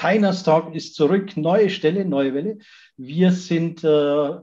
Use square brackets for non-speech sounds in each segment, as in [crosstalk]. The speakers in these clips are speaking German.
Tainas Talk ist zurück, neue Stelle, neue Welle. Wir sind äh,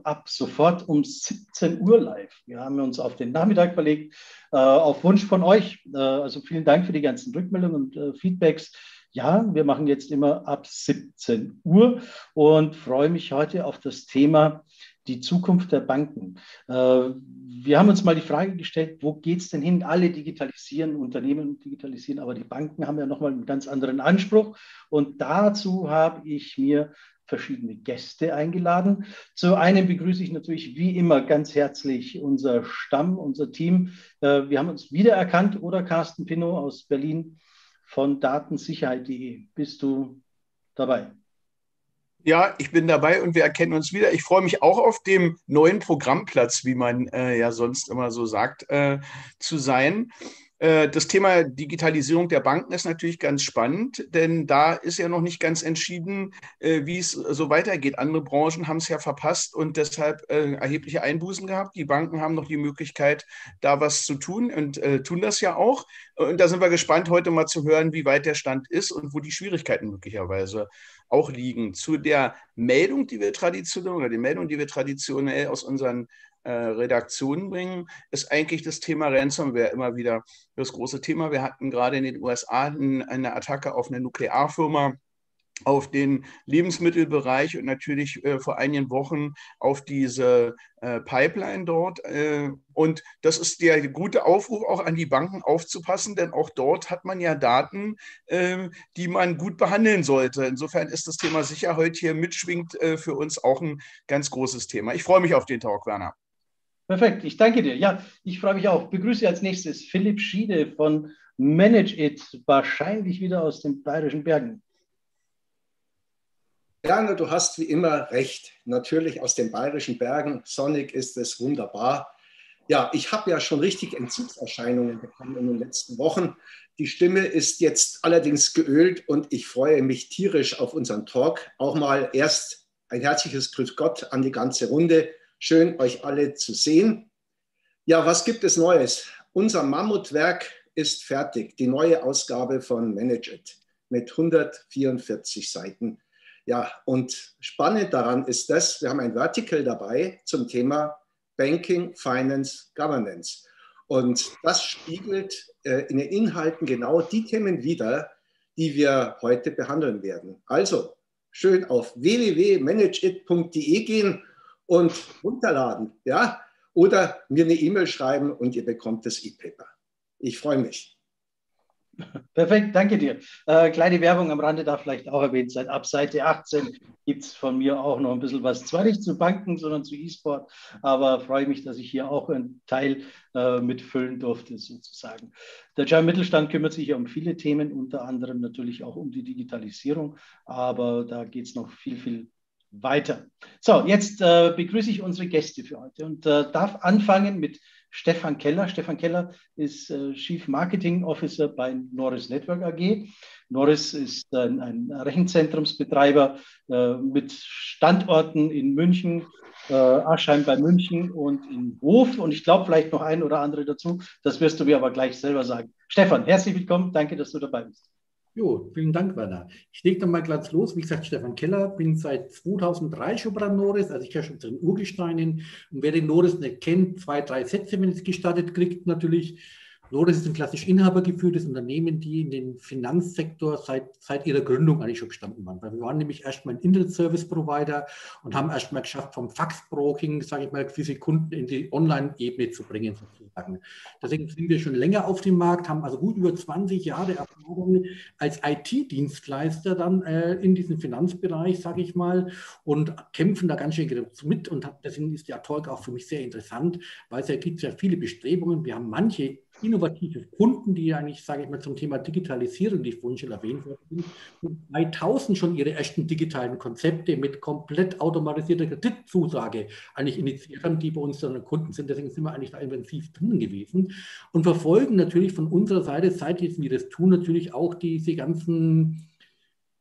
ab sofort um 17 Uhr live. Wir haben uns auf den Nachmittag verlegt, äh, auf Wunsch von euch. Äh, also vielen Dank für die ganzen Rückmeldungen und äh, Feedbacks. Ja, wir machen jetzt immer ab 17 Uhr und freue mich heute auf das Thema die Zukunft der Banken. Äh, wir haben uns mal die Frage gestellt, wo geht es denn hin? Alle digitalisieren, Unternehmen digitalisieren, aber die Banken haben ja nochmal einen ganz anderen Anspruch. Und dazu habe ich mir verschiedene Gäste eingeladen. Zu einem begrüße ich natürlich wie immer ganz herzlich unser Stamm, unser Team. Äh, wir haben uns wiedererkannt, oder Carsten Pinnow aus Berlin von datensicherheit.de. Bist du dabei? Ja, ich bin dabei und wir erkennen uns wieder. Ich freue mich auch auf dem neuen Programmplatz, wie man äh, ja sonst immer so sagt, äh, zu sein. Äh, das Thema Digitalisierung der Banken ist natürlich ganz spannend, denn da ist ja noch nicht ganz entschieden, äh, wie es so weitergeht. Andere Branchen haben es ja verpasst und deshalb äh, erhebliche Einbußen gehabt. Die Banken haben noch die Möglichkeit, da was zu tun und tun das ja auch. Und da sind wir gespannt, heute mal zu hören, wie weit der Stand ist und wo die Schwierigkeiten möglicherweise auch liegen. Zu der Meldung, die wir traditionell oder die Meldung, die wir traditionell aus unseren äh, Redaktionen bringen, ist eigentlich das Thema Ransomware immer wieder das große Thema. Wir hatten gerade in den USA eine Attacke auf eine Nuklearfirma auf den Lebensmittelbereich und natürlich äh, vor einigen Wochen auf diese äh, Pipeline dort. Äh, und das ist der gute Aufruf auch an die Banken aufzupassen, denn auch dort hat man ja Daten, ähm, die man gut behandeln sollte. Insofern ist das Thema Sicherheit hier mitschwingt äh, für uns auch ein ganz großes Thema. Ich freue mich auf den Talk, Werner. Perfekt, ich danke dir. Ja, ich freue mich auch. Begrüße als nächstes Philipp Schiede von Manage It, wahrscheinlich wieder aus den Bayerischen Bergen. Werner, du hast wie immer recht. Natürlich aus den Bayerischen Bergen. Sonnig ist es wunderbar. Ja, ich habe ja schon richtig Entzugserscheinungen bekommen in den letzten Wochen. Die Stimme ist jetzt allerdings geölt und ich freue mich tierisch auf unseren Talk. Auch mal erst ein herzliches Grüß Gott an die ganze Runde Schön, euch alle zu sehen. Ja, was gibt es Neues? Unser Mammutwerk ist fertig, die neue Ausgabe von Manageit mit 144 Seiten. Ja, und spannend daran ist das, wir haben ein Vertical dabei zum Thema Banking, Finance, Governance. Und das spiegelt äh, in den Inhalten genau die Themen wider, die wir heute behandeln werden. Also schön auf www.manageit.de gehen und runterladen, ja, oder mir eine E-Mail schreiben und ihr bekommt das E-Paper. Ich freue mich. Perfekt, danke dir. Äh, kleine Werbung am Rande darf vielleicht auch erwähnt sein. Ab Seite 18 gibt es von mir auch noch ein bisschen was. Zwar nicht zu Banken, sondern zu E-Sport, aber freue mich, dass ich hier auch einen Teil äh, mitfüllen durfte, sozusagen. Der German Mittelstand kümmert sich ja um viele Themen, unter anderem natürlich auch um die Digitalisierung, aber da geht es noch viel, viel weiter. So, jetzt äh, begrüße ich unsere Gäste für heute und äh, darf anfangen mit Stefan Keller. Stefan Keller ist äh, Chief Marketing Officer bei Norris Network AG. Norris ist ein, Rechenzentrumsbetreiber äh, mit Standorten in München, äh, Aschheim bei München und in Hof und ich glaube vielleicht noch ein oder andere dazu. Das wirst du mir aber gleich selber sagen. Stefan, herzlich willkommen. Danke, dass du dabei bist. Jo, vielen Dank, Werner. Ich lege dann mal gleich los. Wie gesagt, Stefan Keller, bin seit 2003 schon bei Norris, also ich ja schon zu den Urgesteinen. Und wer den Norris nicht kennt, zwei, drei Sätze, wenn es gestartet kriegt, natürlich. Loris ist ein klassisch inhabergeführtes Unternehmen, die in den Finanzsektor seit, seit ihrer Gründung eigentlich schon gestanden waren. Weil wir waren nämlich erstmal ein Internet-Service-Provider und haben erstmal geschafft, vom Fax-Broking, sage ich mal, diese Kunden in die Online-Ebene zu bringen, sozusagen. Deswegen sind wir schon länger auf dem Markt, haben also gut über 20 Jahre Erfahrung als IT-Dienstleister dann äh, in diesem Finanzbereich, sage ich mal, und kämpfen da ganz schön mit. Und deswegen ist der Erfolg auch für mich sehr interessant, weil es ja gibt ja viele Bestrebungen. Wir haben manche innovative Kunden, die eigentlich, sage ich mal, zum Thema Digitalisierung, die ich vorhin schon erwähnt habe, und 2000 schon ihre ersten digitalen Konzepte mit komplett automatisierter Kreditzusage eigentlich initiiert haben, die bei unseren Kunden sind. Deswegen sind wir eigentlich da intensiv drin gewesen und verfolgen natürlich von unserer Seite, seit wir das tun, natürlich auch diese ganzen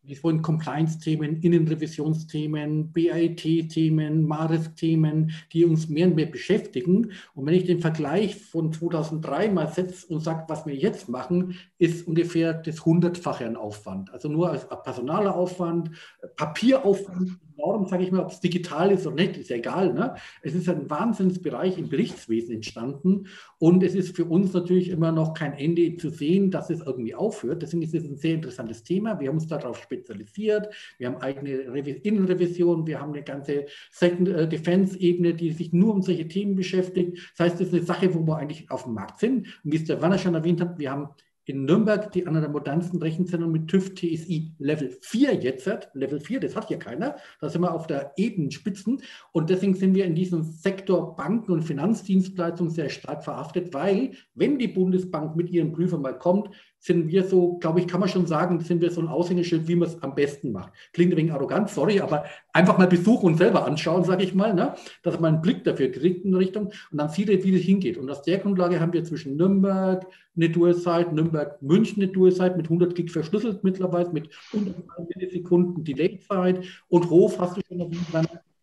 wie vorhin Compliance-Themen, Innenrevisionsthemen, BIT-Themen, MARIS-Themen, die uns mehr und mehr beschäftigen. Und wenn ich den Vergleich von 2003 mal setze und sage, was wir jetzt machen, ist ungefähr das hundertfache an Aufwand. Also nur als personaler Aufwand, Papieraufwand, enorm, sage ich mal, ob es digital ist oder nicht, ist ja egal. Ne? Es ist ein Wahnsinnsbereich im Berichtswesen entstanden und es ist für uns natürlich immer noch kein Ende zu sehen, dass es irgendwie aufhört. Deswegen ist es ein sehr interessantes Thema. Wir haben uns darauf spezialisiert. Wir haben eigene Innenrevision, wir haben eine ganze Second äh, Defense-Ebene, die sich nur um solche Themen beschäftigt. Das heißt, das ist eine Sache, wo wir eigentlich auf dem Markt sind. Und wie es der Wanner schon erwähnt hat, wir haben in Nürnberg die einer der modernsten Rechenzentren mit TÜV TSI Level 4 jetzt hat. Level 4, das hat ja keiner. Da sind wir auf der Ebenenspitzen. Und deswegen sind wir in diesem Sektor Banken und Finanzdienstleistungen sehr stark verhaftet, weil, wenn die Bundesbank mit ihrem Prüfer mal kommt, sind wir so, glaube ich, kann man schon sagen, sind wir so ein Aushängeschild, wie man es am besten macht. Klingt ein wenig arrogant, sorry, aber einfach mal besuchen und selber anschauen, sage ich mal, ne? dass man einen Blick dafür kriegt in Richtung und dann sieht er, wie das hingeht. Und aus der Grundlage haben wir zwischen Nürnberg eine Dual-Site, Nürnberg-München eine Dual-Site mit 100 Gig verschlüsselt mittlerweile, mit 100 Millisekunden Delay-Zeit und Hof hast du schon noch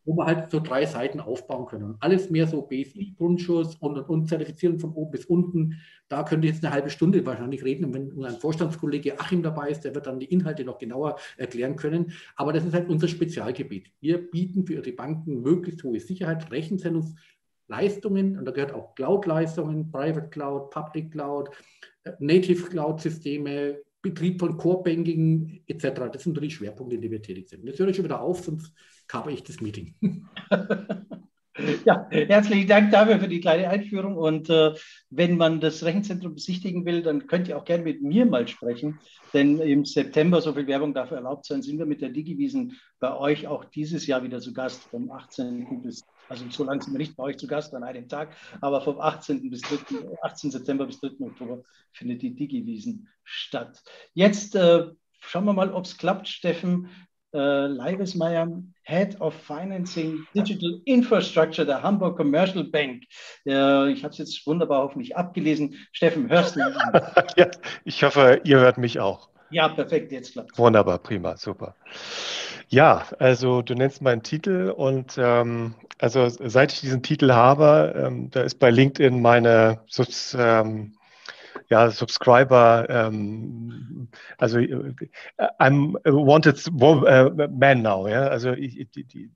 wo wir halt so drei Seiten aufbauen können. Und alles mehr so BSI, Grundschutz und, und Zertifizierung von oben bis unten. Da könnte jetzt eine halbe Stunde wahrscheinlich reden. Und wenn unser Vorstandskollege Achim dabei ist, der wird dann die Inhalte noch genauer erklären können. Aber das ist halt unser Spezialgebiet. Wir bieten für Ihre Banken möglichst hohe Sicherheit, Rechenzentrumsleistungen, und da gehört auch Cloud-Leistungen, Private Cloud, Public Cloud, äh, Native Cloud-Systeme, Betrieb von Core Banking etc. Das sind die Schwerpunkte, in denen wir tätig sind. Jetzt höre ich schon wieder auf, sonst kaper ich das Meeting. [laughs] Ja, herzlichen Dank dafür für die kleine Einführung. Und äh, wenn man das Rechenzentrum besichtigen will, dann könnt ihr auch gerne mit mir mal sprechen. Denn im September, so viel Werbung dafür erlaubt sein, sind wir mit der Digiwiesen bei euch auch dieses Jahr wieder zu Gast vom 18. bis, also so lange sind wir nicht bei euch zu Gast an einem Tag, aber vom 18. bis 3, 18. September bis 3. Oktober findet die Digiwiesen statt. Jetzt äh, schauen wir mal, ob es klappt, Steffen äh, Leibesmeier, Head of Financing Digital Infrastructure der Hamburg Commercial Bank. Äh, ich habe es jetzt wunderbar hoffentlich abgelesen. Steffen, hörst du mich? [laughs] ja, ich hoffe, ihr hört mich auch. Ja, perfekt, jetzt klappt Wunderbar, prima, super. Ja, also du nennst meinen Titel und ähm, also seit ich diesen Titel habe, ähm, da ist bei LinkedIn meine Subs, ähm, ja, Subscriber, ähm, also äh, I'm a wanted uh, man now, ja, also ich, die, die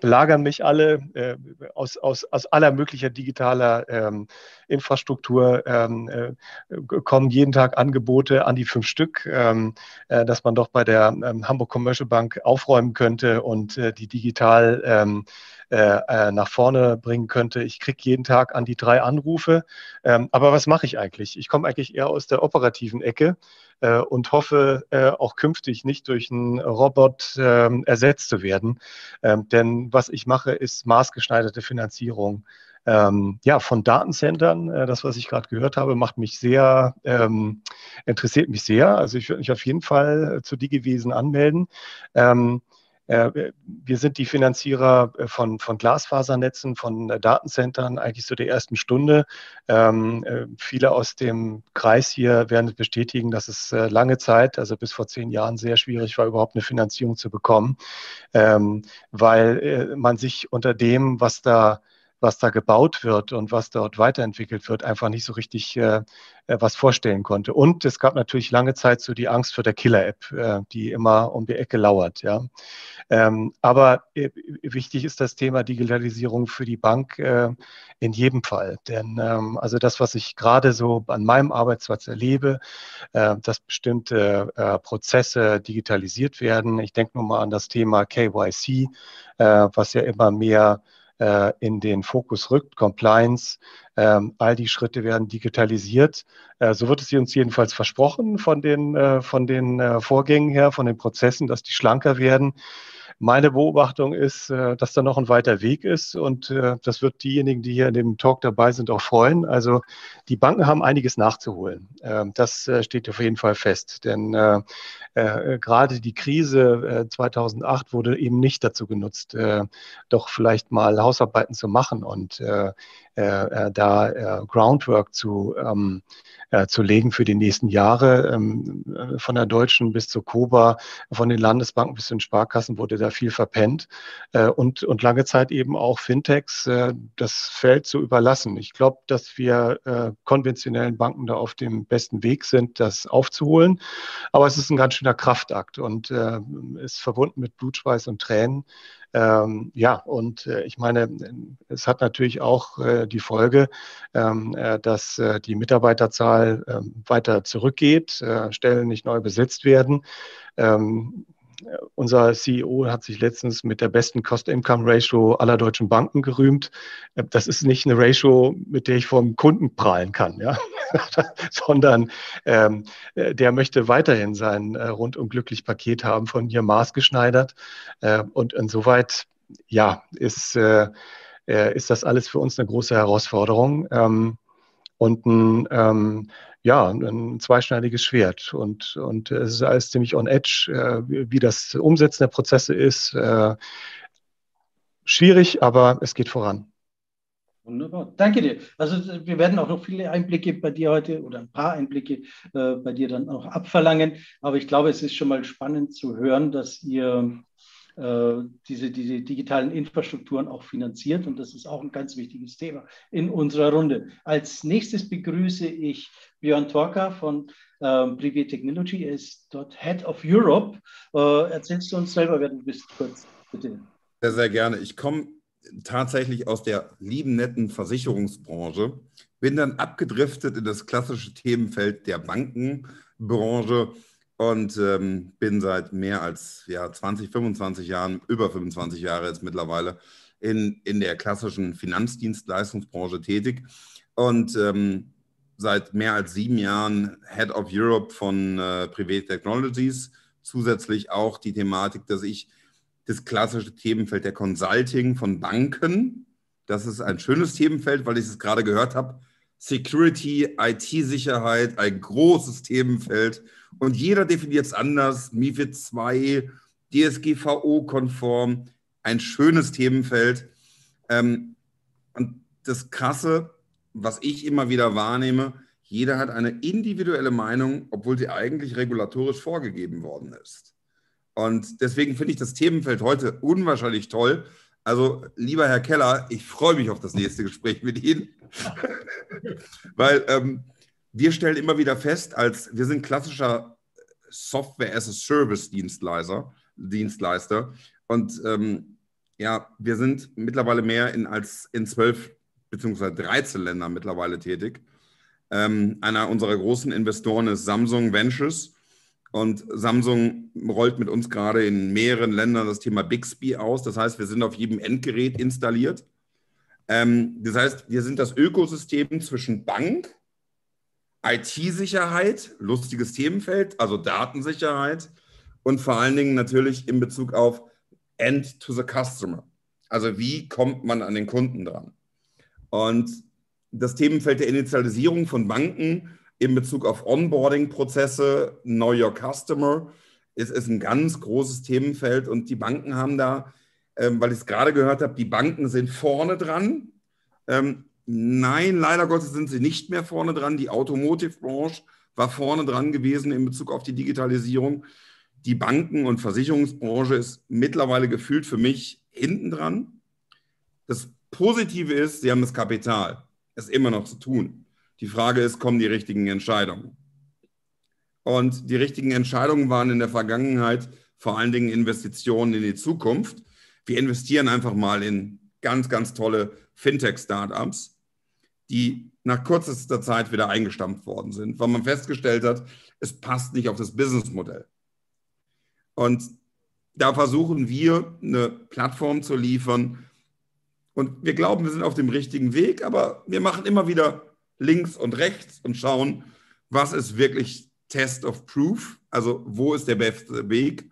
belagern mich alle äh, aus, aus, aus aller möglicher digitaler ähm, Infrastruktur, ähm, äh, kommen jeden Tag Angebote an die fünf Stück, ähm, äh, dass man doch bei der ähm, Hamburg Commercial Bank aufräumen könnte und äh, die digital ähm, äh, äh, nach vorne bringen könnte. Ich kriege jeden Tag an die drei Anrufe. Ähm, aber was mache ich eigentlich? Ich komme eigentlich eher aus der operativen Ecke äh, und hoffe äh, auch künftig nicht durch einen Robot ähm, ersetzt zu werden. Ähm, denn was ich mache, ist maßgeschneiderte Finanzierung. Ähm, ja, von Datencentern, äh, das, was ich gerade gehört habe, macht mich sehr, ähm, interessiert mich sehr. Also ich würde mich auf jeden Fall äh, zu Digiwesen anmelden. Ähm, äh, wir sind die Finanzierer äh, von, von Glasfasernetzen, von äh, Datencentern eigentlich so der ersten Stunde. Ähm, viele aus dem Kreis hier werden bestätigen, dass es lange Zeit, also bis vor zehn Jahren, sehr schwierig war, überhaupt eine Finanzierung zu bekommen, ähm, weil man sich unter dem, was da was da gebaut wird und was dort weiterentwickelt wird, einfach nicht so richtig äh, äh, was vorstellen konnte. Und es gab natürlich lange Zeit so die Angst vor der Killer-App, äh, die immer um die Ecke lauert. Ja. Ähm, aber äh, wichtig ist das Thema Digitalisierung für die Bank äh, in jedem Fall. Denn ähm, also das, was ich gerade so an meinem Arbeitsplatz erlebe, äh, dass bestimmte Prozesse digitalisiert werden. Ich denke nur mal an das Thema KYC, was ja immer mehr äh, in den Fokus rückt, Compliance, ähm, all die Schritte werden digitalisiert. Äh, so wird es uns jedenfalls versprochen von den, äh, von den äh, Vorgängen her, von den Prozessen, dass die schlanker werden. meine Beobachtung ist, äh, dass da noch ein weiter Weg ist und äh, das wird diejenigen, die hier in dem Talk dabei sind, auch freuen. Also die Banken haben einiges nachzuholen. Ähm, das steht auf jeden Fall fest, denn gerade die Krise 2008 wurde eben nicht dazu genutzt, doch vielleicht mal Hausarbeiten zu machen. Und da Groundwork zu ähm, äh, zu legen für die nächsten Jahre. Ähm, äh, von der Deutschen bis zur Koba, von den Landesbanken bis zu den Sparkassen wurde da viel verpennt äh, und, und lange Zeit eben auch Fintechs äh, das Feld zu überlassen. Ich glaube, dass wir äh, konventionellen Banken da auf dem besten Weg sind, das aufzuholen. Aber es ist ein ganz schöner Kraftakt und äh, ist verbunden mit Blutschweiß und Tränen. Ähm, ja, und äh, ich meine, es hat natürlich auch äh, die Folge, ähm, äh, dass äh, die Mitarbeiterzahl ähm, weiter zurückgeht, äh, Stellen nicht neu besetzt werden. Ähm, unser CEO hat sich letztens mit der besten Cost-Income-Ratio aller deutschen Banken gerühmt. Äh, das ist nicht eine Ratio, mit der ich vom Kunden prahlen kann, ja? [laughs] sondern ähm, äh, der möchte weiterhin sein äh, rundum glücklich Paket haben von hier maßgeschneidert. Äh, und insoweit, ja, ist, äh, äh, ist das alles für uns eine große Herausforderung. Ähm, und ein ähm, ja, ein zweischneidiges Schwert. Und, und es ist alles ziemlich on edge, äh, wie, das Umsetzen der Prozesse ist. Äh, schwierig, aber es geht voran. Wunderbar, danke dir. Also wir werden auch noch viele Einblicke bei dir heute oder ein paar Einblicke äh, bei dir dann auch abverlangen. Aber ich glaube, es ist schon mal spannend zu hören, dass ihr diese, diese digitalen Infrastrukturen auch finanziert. Und das ist auch ein ganz wichtiges Thema in unserer Runde. Als nächstes begrüße ich Björn Torka von ähm, Privé Technology. Er ist dort Head of Europe. Äh, erzählst du uns selber, wer du bist, kurz, bitte. Sehr, sehr gerne. Ich komme tatsächlich aus der lieben, netten Versicherungsbranche, bin dann abgedriftet in das klassische Themenfeld der Bankenbranche und ähm, bin seit mehr als ja, 20, 25 Jahren, über 25 Jahre jetzt mittlerweile, in, in der klassischen Finanzdienstleistungsbranche tätig. Und ähm, seit mehr als sieben Jahren Head of Europe von äh, Private Technologies. Zusätzlich auch die Thematik, dass ich das klassische Themenfeld der Consulting von Banken, das ist ein schönes Themenfeld, weil ich es gerade gehört habe, Security, IT-Sicherheit, ein großes Themenfeld und jeder definiert es anders. MIFID 2, DSGVO-konform, ein schönes Themenfeld. Ähm, und das Krasse, was ich immer wieder wahrnehme, jeder hat eine individuelle Meinung, obwohl sie eigentlich regulatorisch vorgegeben worden ist. Und deswegen finde ich das Themenfeld heute unwahrscheinlich toll. Also, lieber Herr Keller, ich freue mich auf das nächste Gespräch mit Ihnen, [laughs] weil ähm, wir stellen immer wieder fest, als wir sind klassischer Software-as-a-Service-Dienstleister Dienstleister. Und ähm, ja, wir sind mittlerweile mehr in, als in zwölf beziehungsweise 13 Ländern mittlerweile tätig. Ähm, einer unserer großen Investoren ist Samsung Ventures. Und Samsung rollt mit uns gerade in mehreren Ländern das Thema Bixby aus. Das heißt, wir sind auf jedem Endgerät installiert. Ähm, das heißt, wir sind das Ökosystem zwischen Bank, IT-Sicherheit, lustiges Themenfeld, also Datensicherheit und vor allen Dingen natürlich in Bezug auf End to the Customer. Also wie kommt man an den Kunden dran? Und das Themenfeld der Initialisierung von Banken in Bezug auf Onboarding-Prozesse, Know Your Customer, ist, ist ein ganz großes Themenfeld und die Banken haben da, ähm, weil ich es gerade gehört habe, die Banken sind vorne dran. Ähm, Nein, leider Gottes sind sie nicht mehr vorne dran. Die Automotive-Branche war vorne dran gewesen in Bezug auf die Digitalisierung. Die Banken- und Versicherungsbranche ist mittlerweile gefühlt für mich hinten dran. Das Positive ist, sie haben das Kapital. Es ist immer noch zu tun. Die Frage ist, kommen die richtigen Entscheidungen? Und die richtigen Entscheidungen waren in der Vergangenheit vor allen Dingen Investitionen in die Zukunft. Wir investieren einfach mal in ganz, ganz tolle Fintech-Startups die nach kürzester Zeit wieder eingestampft worden sind, weil man festgestellt hat, es passt nicht auf das Businessmodell. Und da versuchen wir, eine Plattform zu liefern. Und wir glauben, wir sind auf dem richtigen Weg, aber wir machen immer wieder links und rechts und schauen, was ist wirklich Test of Proof, also wo ist der beste Weg.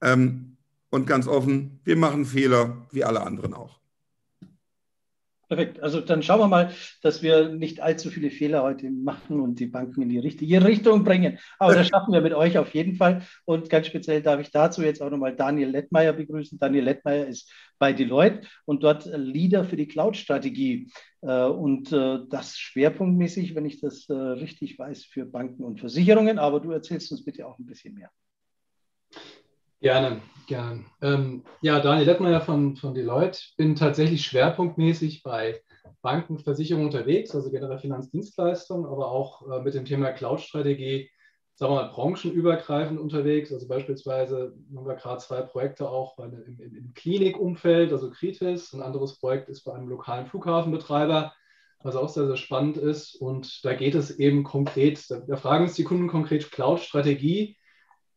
Ähm, Und ganz offen, wir machen Fehler, wie alle anderen auch. Perfekt. Also dann schauen wir mal, dass wir nicht allzu viele Fehler heute machen und die Banken in die richtige Richtung bringen. Aber das schaffen wir mit euch auf jeden Fall. Und ganz speziell darf ich dazu jetzt auch nochmal Daniel Lettmeier begrüßen. Daniel Lettmeier ist bei Deloitte und dort Leader für die Cloud-Strategie. Äh, und äh, das schwerpunktmäßig, wenn ich das äh, richtig weiß, für Banken und Versicherungen. Aber du erzählst uns bitte auch ein bisschen mehr. Gerne, gerne. Ähm, ja, Daniel Lettmeier von, von Deloitte. Bin tatsächlich schwerpunktmäßig bei Banken, Versicherungen unterwegs, also generell Finanzdienstleistungen, aber auch äh, mit dem Thema Cloud-Strategie, sagen wir mal, branchenübergreifend unterwegs. Also beispielsweise haben wir gerade zwei Projekte auch einem, im, im, Klinikumfeld, also Kritis. Ein anderes Projekt ist bei einem lokalen Flughafenbetreiber, was auch sehr, sehr spannend ist. Und da geht es eben konkret, da, da fragen uns die Kunden konkret Cloud-Strategie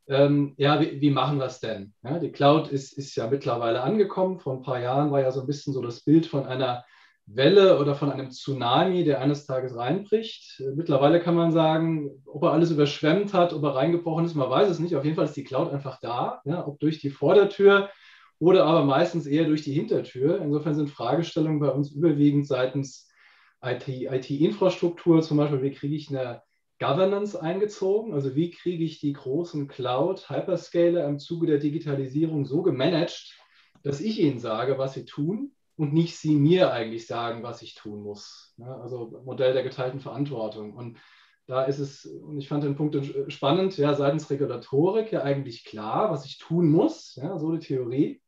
ähm, ja, wie, wie, machen wir es denn? Ja, die Cloud ist, ist ja mittlerweile angekommen. Vor ein paar Jahren war ja so ein bisschen so das Bild von einer Welle oder von einem Tsunami, der eines Tages reinbricht. Mittlerweile kann man sagen, ob er alles überschwemmt hat, ob er reingebrochen ist, man weiß es nicht. Auf jeden Fall ist die Cloud einfach da, ja, ob durch die Vordertür oder aber meistens eher durch die Hintertür. Insofern sind Fragestellungen bei uns überwiegend seitens IT-Infrastruktur, IT zum Beispiel, wie kriege ich eine Governance eingezogen. Also wie kriege ich die großen Cloud-Hyperscaler im Zuge der Digitalisierung so gemanagt, dass ich ihnen sage, was sie tun und nicht sie mir eigentlich sagen, was ich tun muss. Ja, also Modell der geteilten Verantwortung. Und da ist es, und ich fand den Punkt spannend, ja, seitens Regulatorik ja eigentlich klar, was ich tun muss, ja, so die Theorie.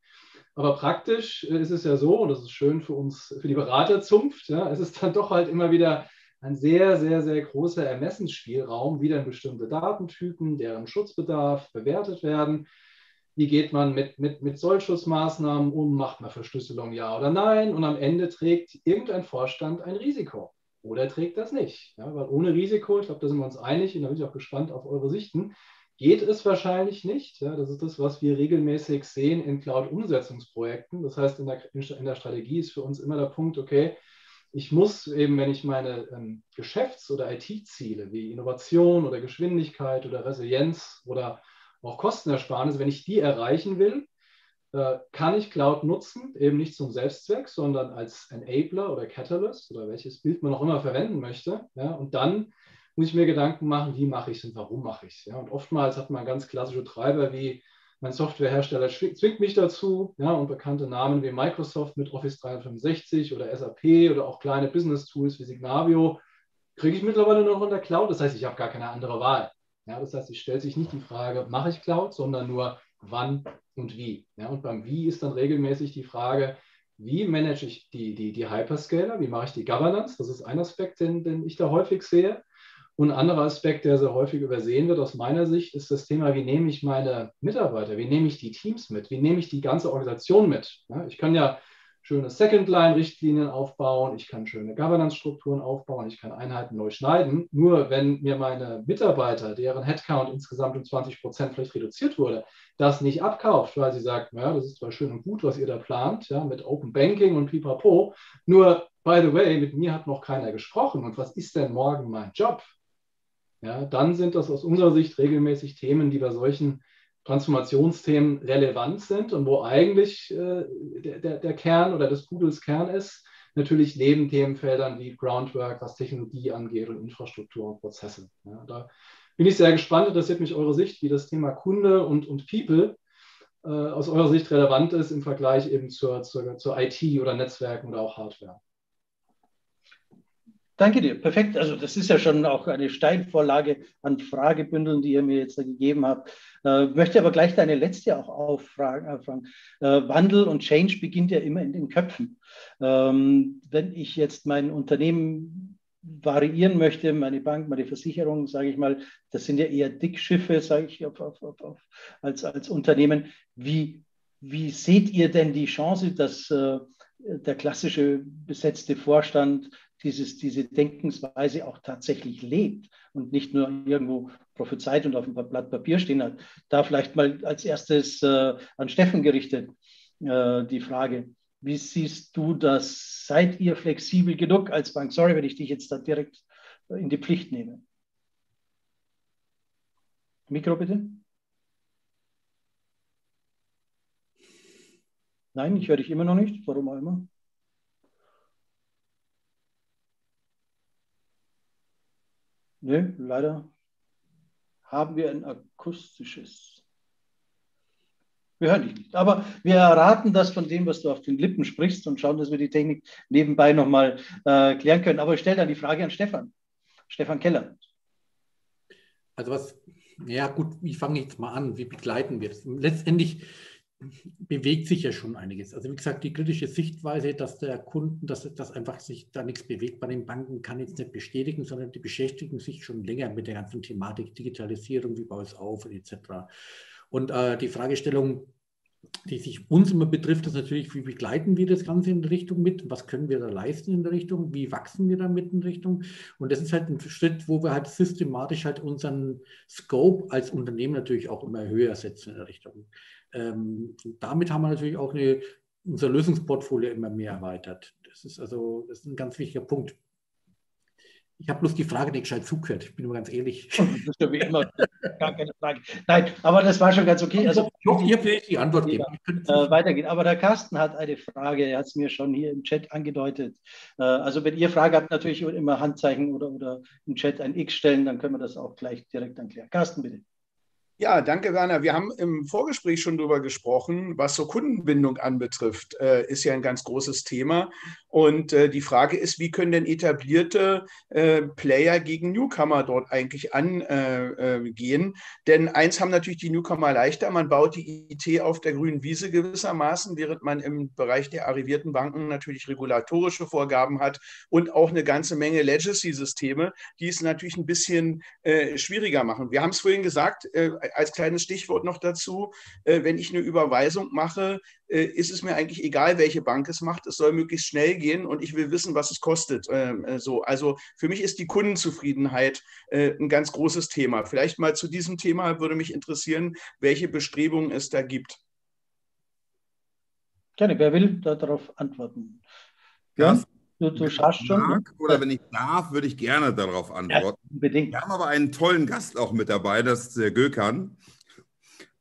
Aber praktisch ist es ja so, und das ist schön für uns, für die Beraterzunft, ja, es ist dann doch halt immer wieder ein sehr, sehr, sehr großer Ermessensspielraum, wie dann bestimmte Datentypen, deren Schutzbedarf bewertet werden. Wie geht man mit, mit, mit Sollschutzmaßnahmen um? Macht man Verschlüsselung ja oder nein? Und am Ende trägt irgendein Vorstand ein Risiko. Oder trägt das nicht? Ja, weil ohne Risiko, ich glaube, da sind wir uns einig, und da bin ich auch gespannt auf eure Sichten, geht es wahrscheinlich nicht. Ja, das ist das, was wir regelmäßig sehen in Cloud-Umsetzungsprojekten. Das heißt, in der, in der Strategie ist für uns immer der Punkt, okay, ich muss eben, wenn ich meine ähm, Geschäfts- oder IT-Ziele wie Innovation oder Geschwindigkeit oder Resilienz oder auch Kostenersparnis, wenn ich die erreichen will, äh, kann ich Cloud nutzen, eben nicht zum Selbstzweck, sondern als Enabler oder Catalyst oder welches Bild man auch immer verwenden möchte. Ja, und dann muss ich mir Gedanken machen, wie mache ich es und warum mache ich es. Ja, und oftmals hat man ganz klassische Treiber wie mein Softwarehersteller zwingt mich dazu, ja, und bekannte Namen wie Microsoft mit Office 365 oder SAP oder auch kleine Business-Tools wie Signavio kriege ich mittlerweile noch in der Cloud. Das heißt, ich habe gar keine andere Wahl. Ja, das heißt, es stellt sich nicht die Frage, mache ich Cloud, sondern nur wann und wie. Ja, und beim Wie ist dann regelmäßig die Frage, wie manage ich die, die, die Hyperscaler, wie mache ich die Governance? Das ist ein Aspekt, den, den ich da häufig sehe. Und ein anderer Aspekt, der sehr häufig übersehen wird aus meiner Sicht, ist das Thema, wie nehme ich meine Mitarbeiter, wie nehme ich die Teams mit, wie nehme ich die ganze Organisation mit. Ich kann ja schöne Second-Line-Richtlinien aufbauen, ich kann schöne Governance-Strukturen aufbauen, ich kann Einheiten neu schneiden. Nur wenn mir meine Mitarbeiter, deren Headcount insgesamt um 20 Prozent vielleicht reduziert wurde, das nicht abkauft, weil sie sagt, naja, das ist zwar schön und gut, was ihr da plant, ja, mit Open Banking und pipapo, nur, by the way, mit mir hat noch keiner gesprochen und was ist denn morgen mein Job? Ja, dann sind das aus unserer Sicht regelmäßig Themen, die bei solchen Transformationsthemen relevant sind und wo eigentlich äh, der, der, Kern oder des Pudels Kern ist, natürlich neben Themenfeldern wie Groundwork, was Technologie angeht und Infrastruktur und Prozesse. Ja, da bin ich sehr gespannt, interessiert mich eure Sicht, wie das Thema Kunde und, und People äh, aus eurer Sicht relevant ist im Vergleich eben zur, zur, zur IT oder Netzwerken oder auch Hardware. Danke dir, perfekt. Also das ist ja schon auch eine Steinvorlage an Fragebündeln, die ihr mir jetzt gegeben habt. Äh, möchte aber gleich deine letzte auch auffragen. Äh, Wandel und Change beginnt ja immer in den Köpfen. Ähm, wenn ich jetzt mein Unternehmen variieren möchte, meine Bank, meine Versicherung, sage ich mal, das sind ja eher Dickschiffe, sage ich, auf, auf, auf, als, als Unternehmen. Wie, wie seht ihr denn die Chance, dass äh, der klassische besetzte Vorstand dieses, diese Denkensweise auch tatsächlich lebt und nicht nur irgendwo prophezeit und auf einem Blatt Papier stehen hat. Da vielleicht mal als erstes äh, an Steffen gerichtet äh, die Frage. Wie siehst du das? Seid ihr flexibel genug als Bank? Sorry, wenn ich dich jetzt da direkt in die Pflicht nehme. Mikro bitte. Nein, ich höre dich immer noch nicht. Warum auch immer? Ne, leider haben wir ein akustisches. Wir hören dich nicht. Aber wir erraten das von dem, was du auf den Lippen sprichst und schauen, dass wir die Technik nebenbei nochmal äh, klären können. Aber ich stelle dann die Frage an Stefan. Stefan Keller. Also was, ja gut, ich fange jetzt mal an. Wie begleiten wir das? Letztendlich bewegt sich ja schon einiges. Also wie gesagt, die kritische Sichtweise, dass der Kunden, dass, dass einfach sich da nichts bewegt bei den Banken, kann jetzt nicht bestätigen, sondern die beschäftigen sich schon länger mit der ganzen Thematik Digitalisierung, wie baue ich es auf etc. Und äh, die Fragestellung, die sich uns immer betrifft, ist natürlich, wie begleiten wir das Ganze in der Richtung mit? Was können wir da leisten in der Richtung? Wie wachsen wir damit in Richtung? Und das ist halt ein Schritt, wo wir halt systematisch halt unseren Scope als Unternehmen natürlich auch immer höher setzen in der Richtung. Ähm, damit haben wir natürlich auch eine, unser Lösungsportfolio immer mehr erweitert. Das ist also das ist ein ganz wichtiger Punkt. Ich habe bloß die Frage nicht gescheit zugehört, ich bin nur ganz ehrlich. Das ist ja wie immer, gar keine Frage. Nein, aber das war schon ganz okay. Also, Doch, ihr vielleicht die Antwort geben. Äh, weitergehen. Aber der Carsten hat eine Frage, er hat es mir schon hier im Chat angedeutet. Äh, also wenn ihr Frage habt, natürlich immer Handzeichen oder, oder im Chat ein X stellen, dann können wir das auch gleich direkt anklären. Carsten, bitte. Ja, danke, Werner. Wir haben im Vorgespräch schon darüber gesprochen, was so Kundenbindung anbetrifft, äh, ist ja ein ganz großes Thema. Und äh, die Frage ist, wie können denn etablierte äh, Player gegen Newcomer dort eigentlich angehen? Äh, äh, denn eins haben natürlich die Newcomer leichter, man baut die IT auf der grünen Wiese gewissermaßen, während man im Bereich der arrivierten Banken natürlich regulatorische Vorgaben hat und auch eine ganze Menge Legacy-Systeme, die es natürlich ein bisschen äh, schwieriger machen. Wir haben es vorhin gesagt, als kleines Stichwort noch dazu, äh, wenn ich eine Überweisung mache, äh, ist es mir eigentlich egal, welche Bank es macht. Es soll möglichst schnell gehen und ich will wissen, was es kostet. Ähm, äh, so, also für mich ist die Kundenzufriedenheit ein ganz großes Thema. Vielleicht mal zu diesem Thema würde mich interessieren, welche Bestrebungen es da gibt. Gerne, wer will darauf antworten? Ja, du, du schaust schon. Mag, oder wenn ich darf, würde ich gerne darauf antworten. Ja, unbedingt. Wir haben aber einen tollen Gast auch mit dabei, das ist der Gökhan.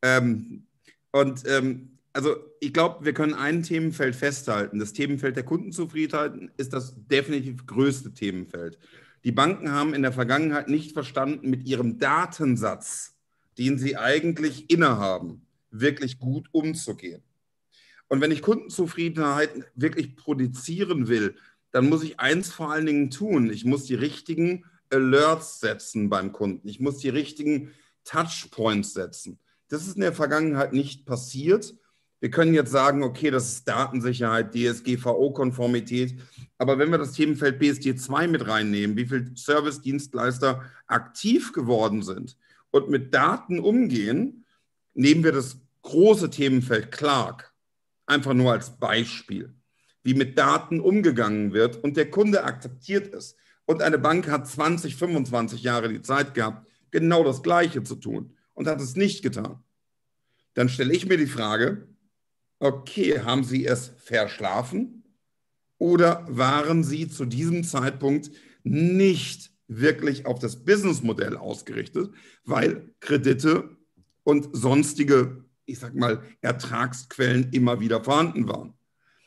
Ähm, und ähm, also ich glaube, wir können ein Themenfeld festhalten. Das Themenfeld der Kundenzufriedenheit ist das definitiv größte Themenfeld. Die Banken haben in der Vergangenheit nicht verstanden, mit ihrem Datensatz, den sie eigentlich innehaben, wirklich gut umzugehen. Und wenn ich Kundenzufriedenheit wirklich produzieren will, dann muss ich eins vor allen Dingen tun. Ich muss die richtigen Alerts setzen beim Kunden. Ich muss die richtigen Touchpoints setzen. Das ist in der Vergangenheit nicht passiert. Wir können jetzt sagen, okay, das ist Datensicherheit, DSGVO-Konformität. Aber wenn wir das Themenfeld BSD2 mit reinnehmen, wie viele Service-Dienstleister aktiv geworden sind und mit Daten umgehen, nehmen wir das große Themenfeld Clark einfach nur als Beispiel wie mit Daten umgegangen wird und der Kunde akzeptiert es. Und eine Bank hat 20, 25 Jahre die Zeit gehabt, genau das Gleiche zu tun und hat es nicht getan. Dann stelle ich mir die Frage, okay, haben Sie es verschlafen oder waren Sie zu diesem Zeitpunkt nicht wirklich auf das Businessmodell ausgerichtet, weil Kredite und sonstige, ich sag mal, Ertragsquellen immer wieder vorhanden waren.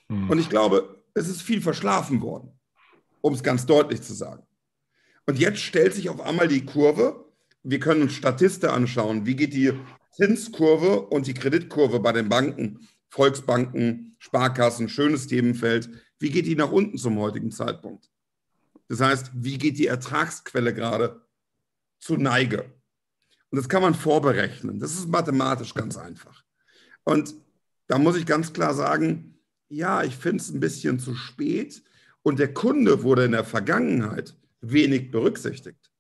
Mhm. Und ich glaube, es ist viel verschlafen worden, um es ganz deutlich zu sagen. Und jetzt stellt sich auf einmal die Kurve. Wir können uns Statiste anschauen. Wie geht die Zinskurve und die Kreditkurve bei den Banken, Volksbanken, Sparkassen, schönes Themenfeld. Wie geht die nach unten zum heutigen Zeitpunkt? Das heißt, wie geht die Ertragsquelle gerade zu Neige? Und das kann man vorberechnen. Das ist mathematisch ganz einfach. Und da muss ich ganz klar sagen, ja, ich finde es ein bisschen zu spät und der Kunde wurde in der Vergangenheit wenig berücksichtigt.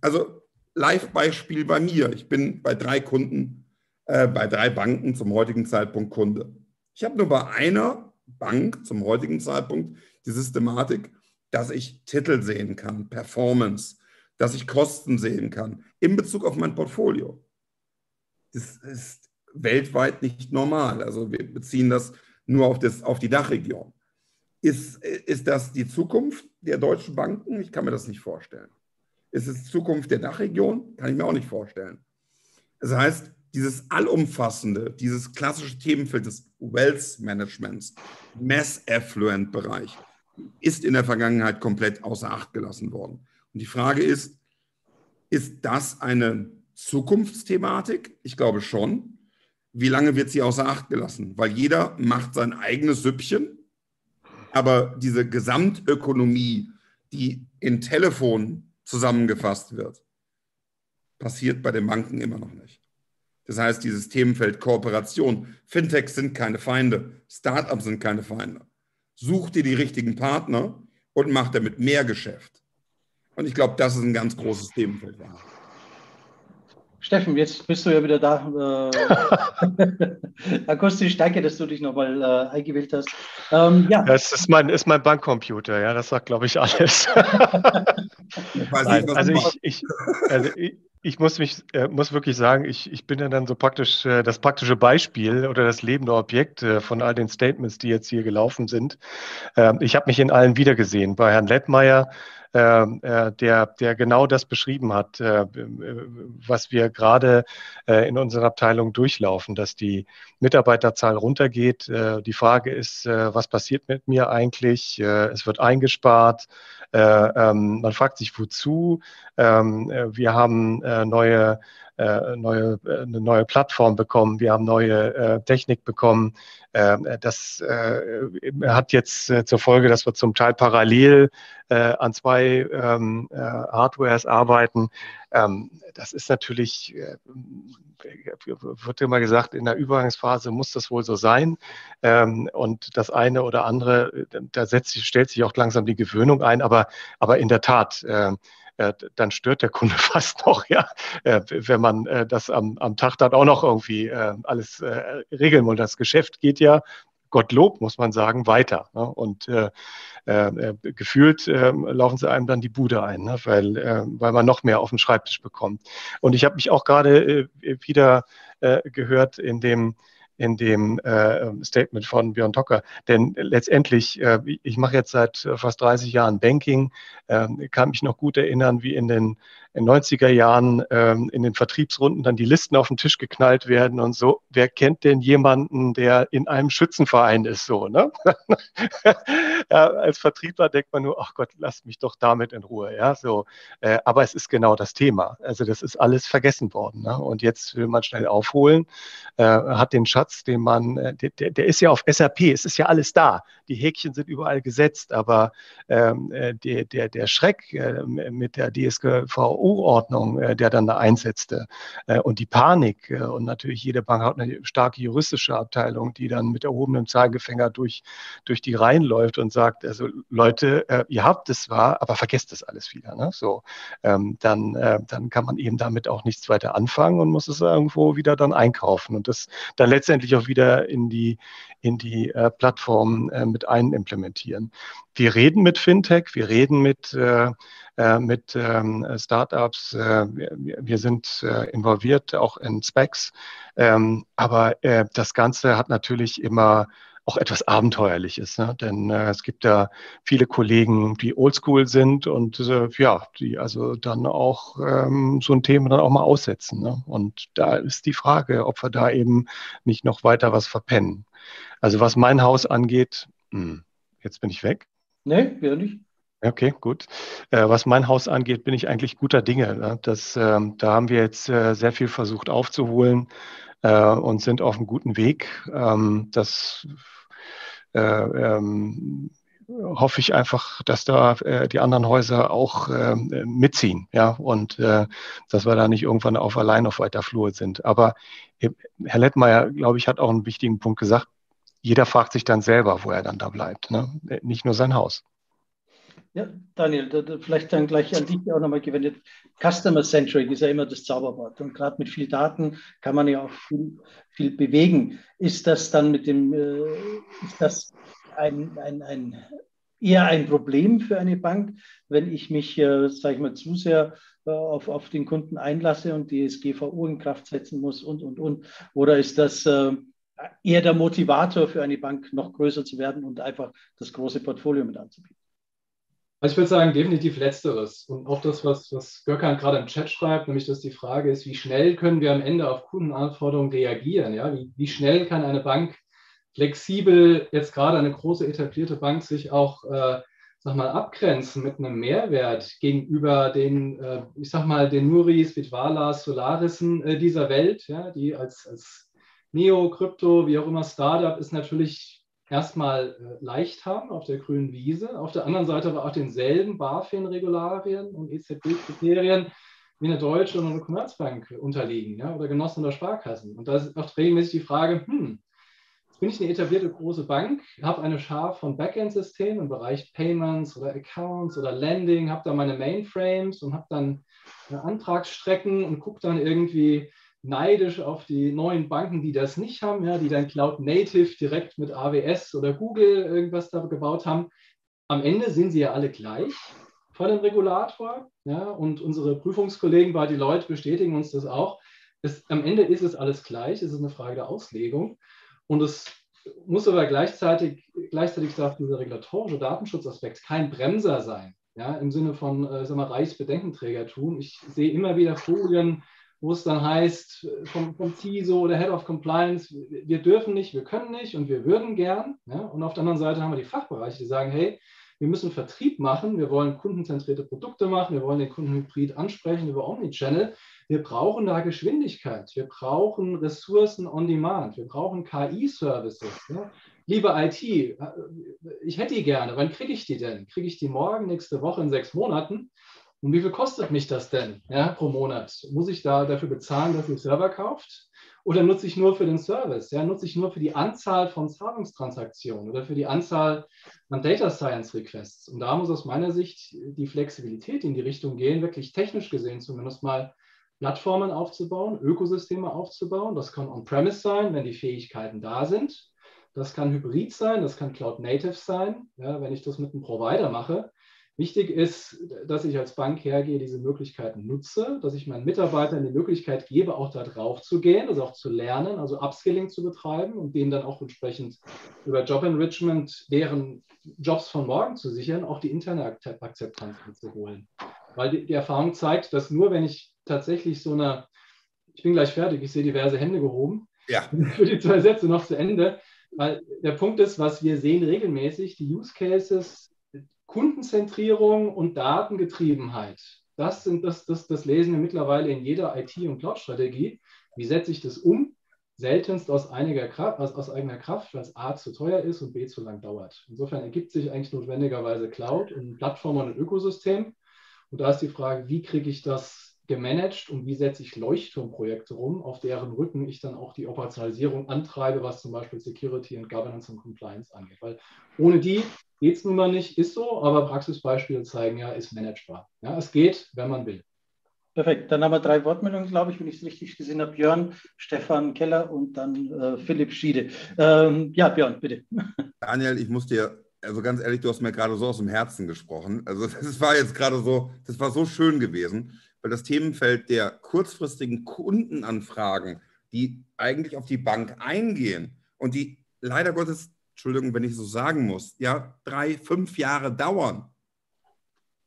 Also Live-Beispiel bei mir. Ich bin bei drei Kunden, äh, bei drei Banken zum heutigen Zeitpunkt Kunde. Ich habe nur bei einer Bank zum heutigen Zeitpunkt die Systematik, dass ich Titel sehen kann, Performance, dass ich Kosten sehen kann in Bezug auf mein Portfolio. Das ist weltweit nicht normal. Also wir beziehen das nur auf, das, auf die Dachregion. Ist, ist das die Zukunft der deutschen Banken? Ich kann mir das nicht vorstellen. Ist es Zukunft der Dachregion? Kann ich mir auch nicht vorstellen. Das heißt, dieses allumfassende, dieses klassische Themenfeld des Wealth Managements, Mass Affluent Bereich, ist in der Vergangenheit komplett außer Acht gelassen worden. Und die Frage ist, ist das eine Zukunftsthematik? Ich glaube schon. Wie lange wird sie außer Acht gelassen? Weil jeder macht sein eigenes Süppchen, aber diese Gesamtökonomie, die in Telefon zusammengefasst wird, passiert bei den Banken immer noch nicht. Das heißt, dieses Themenfeld Kooperation, Fintechs sind keine Feinde, Startups sind keine Feinde. Such dir die richtigen Partner und mach damit mehr Geschäft. Und ich glaube, das ist ein ganz großes Themenfeld. Steffen, jetzt bist du ja wieder da. Äh, [laughs] [laughs] akustisch, danke, dass du dich nochmal äh, eingewählt hast. Ähm, ja. Das ist mein, ist mein Bankcomputer, ja, das sagt, glaube ich, alles. [laughs] ich Nein, also, ich, ich, also ich, ich muss mich, äh, muss wirklich sagen, ich, ich bin ja dann so praktisch äh, das praktische Beispiel oder das lebende Objekt äh, von all den Statements, die jetzt hier gelaufen sind. Ähm, ich habe mich in allen wiedergesehen. Bei Herrn Lettmeier, ähm, äh, der, der genau das beschrieben hat, äh, was wir gerade äh, in unserer Abteilung durchlaufen, dass die Mitarbeiterzahl runtergeht. die Frage ist, was passiert mit mir eigentlich? es wird eingespart. Ähm, man fragt sich, wozu? Ähm, wir haben neue äh, neue, äh, eine neue Plattform bekommen, wir haben neue äh, Technik bekommen. Ähm, das hat jetzt zur Folge, dass wir zum Teil parallel an zwei ähm, Hardwares arbeiten. Ähm, das ist natürlich, wird immer gesagt, in der Übergangsphase muss das wohl so sein. und das eine oder andere, da setzt, stellt sich auch langsam die Gewöhnung ein. Aber, aber in der Tat, äh, dann stört der Kunde [laughs] fast noch, ja, äh, wenn man äh, das am, am Tag dann auch noch irgendwie alles regeln will. Das Geschäft geht ja Gottlob, muss man sagen, weiter. Ne? Und äh, äh, gefühlt äh, laufen sie einem dann die Bude ein, ne? weil, weil man noch mehr auf den Schreibtisch bekommt. Und ich habe mich auch gerade wieder gehört in dem in dem äh, Statement von Björn Tocker. Denn letztendlich, äh, ich mache jetzt seit fast 30 Jahren Banking, äh, kann mich noch gut erinnern, wie in den in 90er Jahren ähm, in den Vertriebsrunden dann die Listen auf den Tisch geknallt werden und so. Wer kennt denn jemanden, der in einem Schützenverein ist so? Ne? [laughs] ja, als Vertriebler denkt man nur, ach Gott, lasst mich doch damit in Ruhe. Ja, so. Äh, aber es ist genau das Thema. Also das ist alles vergessen worden. Ne? Und jetzt will man schnell aufholen, äh, hat den Schatz, den man, äh, der, der, ist ja auf SAP, es ist ja alles da. Die Häkchen sind überall gesetzt, aber ähm, äh, der, der, der Schreck äh, mit der DSGVO Ordnung, äh, der dann da einsetzte. Äh, und die Panik. Äh, und natürlich jede Bank hat eine starke juristische Abteilung, die dann mit erhobenem Zeigefinger durch, durch die Reihen läuft und sagt, also Leute, ihr habt es zwar, aber vergesst das alles wieder. Ne? So, ähm, dann, dann kann man eben damit auch nichts weiter anfangen und muss es irgendwo wieder dann einkaufen und das dann letztendlich auch wieder in die, in die Plattform mit einimplementieren. Wir reden mit Fintech, wir reden mit äh, mit ähm, Startups. Äh, wir, wir, sind äh, involviert auch in Specs. Ähm, aber äh, das Ganze hat natürlich immer auch etwas Abenteuerliches, ne? denn äh, es gibt ja viele Kollegen, die oldschool sind und äh, ja, die also dann auch ähm, so ein Thema dann auch mal aussetzen. Ne? Und da ist die Frage, ob wir da eben nicht noch weiter was verpennen. Also was mein Haus angeht, mh, hm, jetzt bin ich weg. Nee, wir nicht. Okay, gut. Äh, was mein Haus angeht, bin ich eigentlich guter Dinge. Ne? Das, ähm, da haben wir jetzt äh, sehr viel versucht aufzuholen äh, und sind auf einem guten Weg. Ähm, das ähm, hoffe ich einfach, dass da die anderen Häuser auch mitziehen, ja, und dass wir da nicht irgendwann auf allein auf weiter Flur sind. Aber Herr Lettmeier, glaube ich, hat auch einen wichtigen Punkt gesagt. Jeder fragt sich dann selber, wo er dann da bleibt, ne? nicht nur sein Haus. Ja, Daniel, da, da vielleicht dann gleich an dich auch nochmal gewendet. Customer-Centric ist ja immer das Zauberwort. Und gerade mit viel Daten kann man ja auch viel, viel bewegen. Ist das dann mit dem, äh, ist das ein, ein, ein, eher ein Problem für eine Bank, wenn ich mich, äh, sage ich mal, zu sehr äh, auf, auf den Kunden einlasse und die SGVO in Kraft setzen muss und, und, und? Oder ist das eher der Motivator für eine Bank, noch größer zu werden und einfach das große Portfolio mit anzubieten? Also ich würde sagen, definitiv letzteres. Und auch das, was, was Gökhan gerade im Chat schreibt, nämlich dass die Frage ist, wie schnell können wir am Ende auf Kundenanforderungen reagieren? Ja? Wie, wie schnell kann eine Bank flexibel, jetzt gerade eine große etablierte Bank, sich auch äh, sag mal, abgrenzen mit einem Mehrwert gegenüber den, äh, ich sag mal, den Nuris, Bitwalas, Solarissen äh, dieser Welt, ja, die als, als Neo, Krypto, wie auch immer Startup ist natürlich erstmal äh, leicht haben auf der grünen Wiese. Auf der anderen Seite aber auch denselben BaFin-Regularien und EZB-Kriterien wie eine Deutsche oder eine Commerzbank unterliegen ja, oder Genossen oder Sparkassen. Und da ist auch regelmäßig die Frage, hm, bin ich eine etablierte große Bank, habe eine Schar von Backend-Systemen im Bereich Payments oder Accounts oder Lending, habe da meine Mainframes und habe dann Antragsstrecken und gucke dann irgendwie neidisch auf die neuen Banken, die das nicht haben, ja, die dann Cloud Native direkt mit AWS oder Google irgendwas da gebaut haben. Am Ende sind sie ja alle gleich vor dem Regulator. Ja, und unsere Prüfungskollegen bei Deloitte bestätigen uns das auch. Es, am Ende ist es alles gleich, es ist eine Frage der Auslegung. Und es muss aber gleichzeitig, gleichzeitig darf dieser regulatorische Datenschutzaspekt kein Bremser sein, ja, im Sinne von äh, sag mal, Reichsbedenkenträgertum. Ich sehe immer wieder Folien, wo es dann heißt, vom, vom CISO oder Head of Compliance, wir dürfen nicht, wir können nicht und wir würden gern. Ja? Und auf der anderen Seite haben wir die Fachbereiche, die sagen, hey, wir müssen Vertrieb machen, wir wollen kundenzentrierte Produkte machen, wir wollen den Kunden hybrid ansprechen über Omnichannel. Wir brauchen da Geschwindigkeit, wir brauchen Ressourcen on Demand, wir brauchen KI-Services. Ne? Liebe IT, ich hätte die gerne, wann kriege ich die denn? Kriege ich die morgen, nächste Woche, in sechs Monaten? Und wie viel kostet mich das denn ja, pro Monat? Muss ich da dafür bezahlen, dass ihr Server kauft? Oder nutze ich nur für den Service? Ja, nutze ich nur für die Anzahl von Zahlungstransaktionen oder für die Anzahl an Data Science Requests? Und da muss aus meiner Sicht die Flexibilität in die Richtung gehen, wirklich technisch gesehen zumindest mal Plattformen aufzubauen, Ökosysteme aufzubauen. Das kann on-premise sein, wenn die Fähigkeiten da sind. Das kann Hybrid sein, das kann Cloud-Native sein, ja, wenn ich das mit einem Provider mache. Wichtig ist, dass ich als Bank hergehe, diese Möglichkeiten nutze, dass ich meinen Mitarbeitern die Möglichkeit gebe, auch da drauf zu gehen, also auch zu lernen, also Upskilling zu betreiben und denen dann auch entsprechend über Job Enrichment deren Jobs von morgen zu sichern, auch die interne Akzeptanz zu holen. Weil die, die Erfahrung zeigt, dass nur wenn ich tatsächlich so eine, ich bin gleich fertig, ich sehe diverse Hände gehoben. Ja. [laughs] Für die zwei Sätze noch zu Ende. Weil der Punkt ist, was wir sehen regelmäßig, die Use Cases, Kundenzentrierung und Datengetriebenheit. Das, sind, das, das, das lesen wir mittlerweile in jeder IT- und Cloud-Strategie. Wie setze ich das um? Seltenst aus, Kraft, aus, aus eigener Kraft, weil es A zu teuer ist und B zu lang dauert. Insofern ergibt sich eigentlich notwendigerweise Cloud und Plattform und ein Ökosystem. Und da ist die Frage, wie kriege ich das gemanagt und wie setze ich Leuchtturmprojekte rum, auf deren Rücken ich dann auch die Operationalisierung antreibe, was zum Beispiel Security und Governance und Compliance angeht. Weil ohne die geht es nun mal nicht, ist so, aber Praxisbeispiele zeigen ja, ist managebar. Ja, es geht, wenn man will. Perfekt, dann haben wir drei Wortmeldungen, glaube ich, wenn ich es richtig gesehen habe. Björn, Stefan Keller und dann äh, Philipp Schiede. Ähm, ja, Björn, bitte. [laughs] Daniel, ich muss dir, also ganz ehrlich, du hast mir gerade so aus dem Herzen gesprochen. Also das war jetzt gerade so, das war so schön gewesen weil das Themenfeld der kurzfristigen Kundenanfragen, die eigentlich auf die Bank eingehen und die leider Gottes, Entschuldigung, wenn ich so sagen muss, ja, drei, fünf Jahre dauern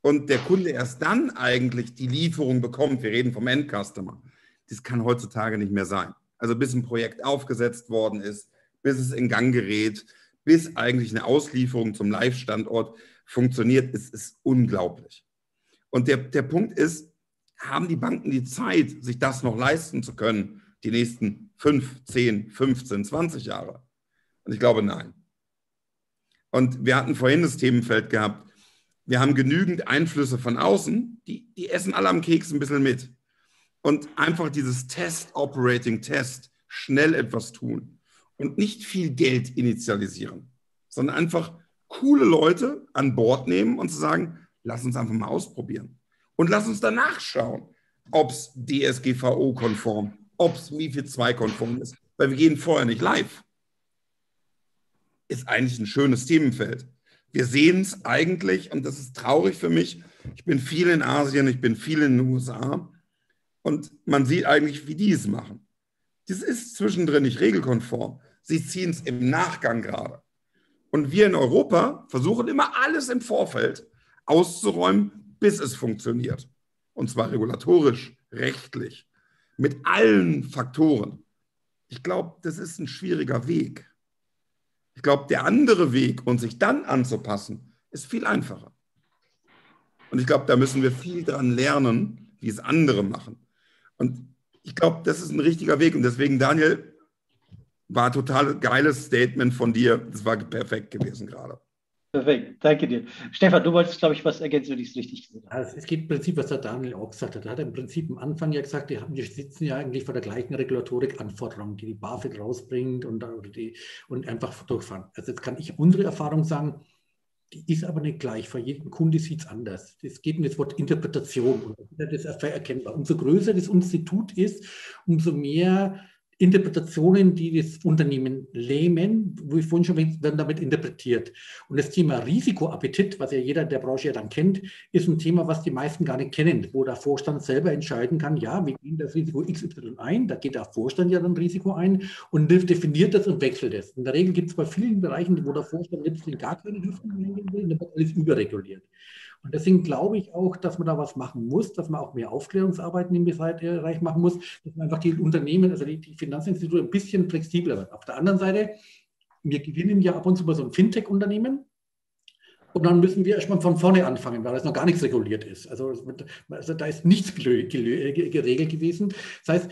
und der Kunde erst dann eigentlich die Lieferung bekommt, wir reden vom Endcustomer, das kann heutzutage nicht mehr sein. Also bis ein Projekt aufgesetzt worden ist, bis es in Gang gerät, bis eigentlich eine Auslieferung zum Live-Standort funktioniert, ist, ist unglaublich. Und der, der Punkt ist, haben die Banken die Zeit, sich das noch leisten zu können, die nächsten 5, 10, 15, 20 Jahre? Und ich glaube, nein. Und wir hatten vorhin das Themenfeld gehabt, wir haben genügend Einflüsse von außen, die, die essen alle am Keks ein bisschen mit. Und einfach dieses Test, Operating Test, schnell etwas tun und nicht viel Geld initialisieren, sondern einfach coole Leute an Bord nehmen und zu sagen, lass uns einfach mal ausprobieren. Und lass uns danach schauen, ob es DSGVO-konform, ob es MIFID 2-konform ist, weil wir gehen vorher nicht live. Ist eigentlich ein schönes Themenfeld. Wir sehen es eigentlich, und das ist traurig für mich, ich bin viel in Asien, ich bin viel in den USA, und man sieht eigentlich, wie die es machen. Das ist zwischendrin nicht regelkonform. Sie ziehen es im Nachgang gerade. Und wir in Europa versuchen immer alles im Vorfeld auszuräumen, bis es funktioniert. Und zwar regulatorisch, rechtlich, mit allen Faktoren. Ich glaube, das ist ein schwieriger Weg. Ich glaube, der andere Weg und sich dann anzupassen, ist viel einfacher. Und ich glaube, da müssen wir viel dran lernen, wie es andere machen. Und ich glaube, das ist ein richtiger Weg. Und deswegen, Daniel, war total geiles Statement von dir. Das war perfekt gewesen gerade. Perfekt, danke dir. Stefan, du wolltest, glaube ich, was ergänzen, wenn ich es richtig gesehen habe. Also es geht im Prinzip, was der Daniel auch gesagt hat. Er hat im Prinzip am Anfang ja gesagt, wir sitzen ja eigentlich vor der gleichen Regulatorik-Anforderung, die die BaFin rausbringt und, die, und einfach durchfahren. Also jetzt kann ich unsere Erfahrung sagen, die ist aber nicht gleich. Für jeden Kunde sieht es anders. Es geht um das Wort Interpretation. Und das ist erkennbar. Umso größer das Institut ist, umso mehr Interpretationen, die das Unternehmen lähmen, wo ich vorhin schon werden damit interpretiert. Und das Thema Risikoappetit, was ja jeder der Branche ja dann kennt, ist ein Thema, was die meisten gar nicht kennen, wo der Vorstand selber entscheiden kann, ja, wir gehen das Risiko XY ein, da geht der Vorstand ja dann Risiko ein und definiert das und wechselt es. In der Regel gibt es bei vielen Bereichen, wo der Vorstand letztlich gar keine Risiko eingehen will, dann wird alles überreguliert. Und deswegen glaube ich auch, dass man da was machen muss, dass man auch mehr Aufklärungsarbeit in dem Bereich machen muss, dass man einfach die Unternehmen, also die, die Finanzinstitute ein bisschen flexibler wird. Auf der anderen Seite, wir gewinnen ja ab und zu mal so ein Fintech-Unternehmen. Und dann müssen wir erstmal von vorne anfangen, weil es noch gar nichts reguliert ist. Also, also da ist nichts geregelt gewesen. Das heißt,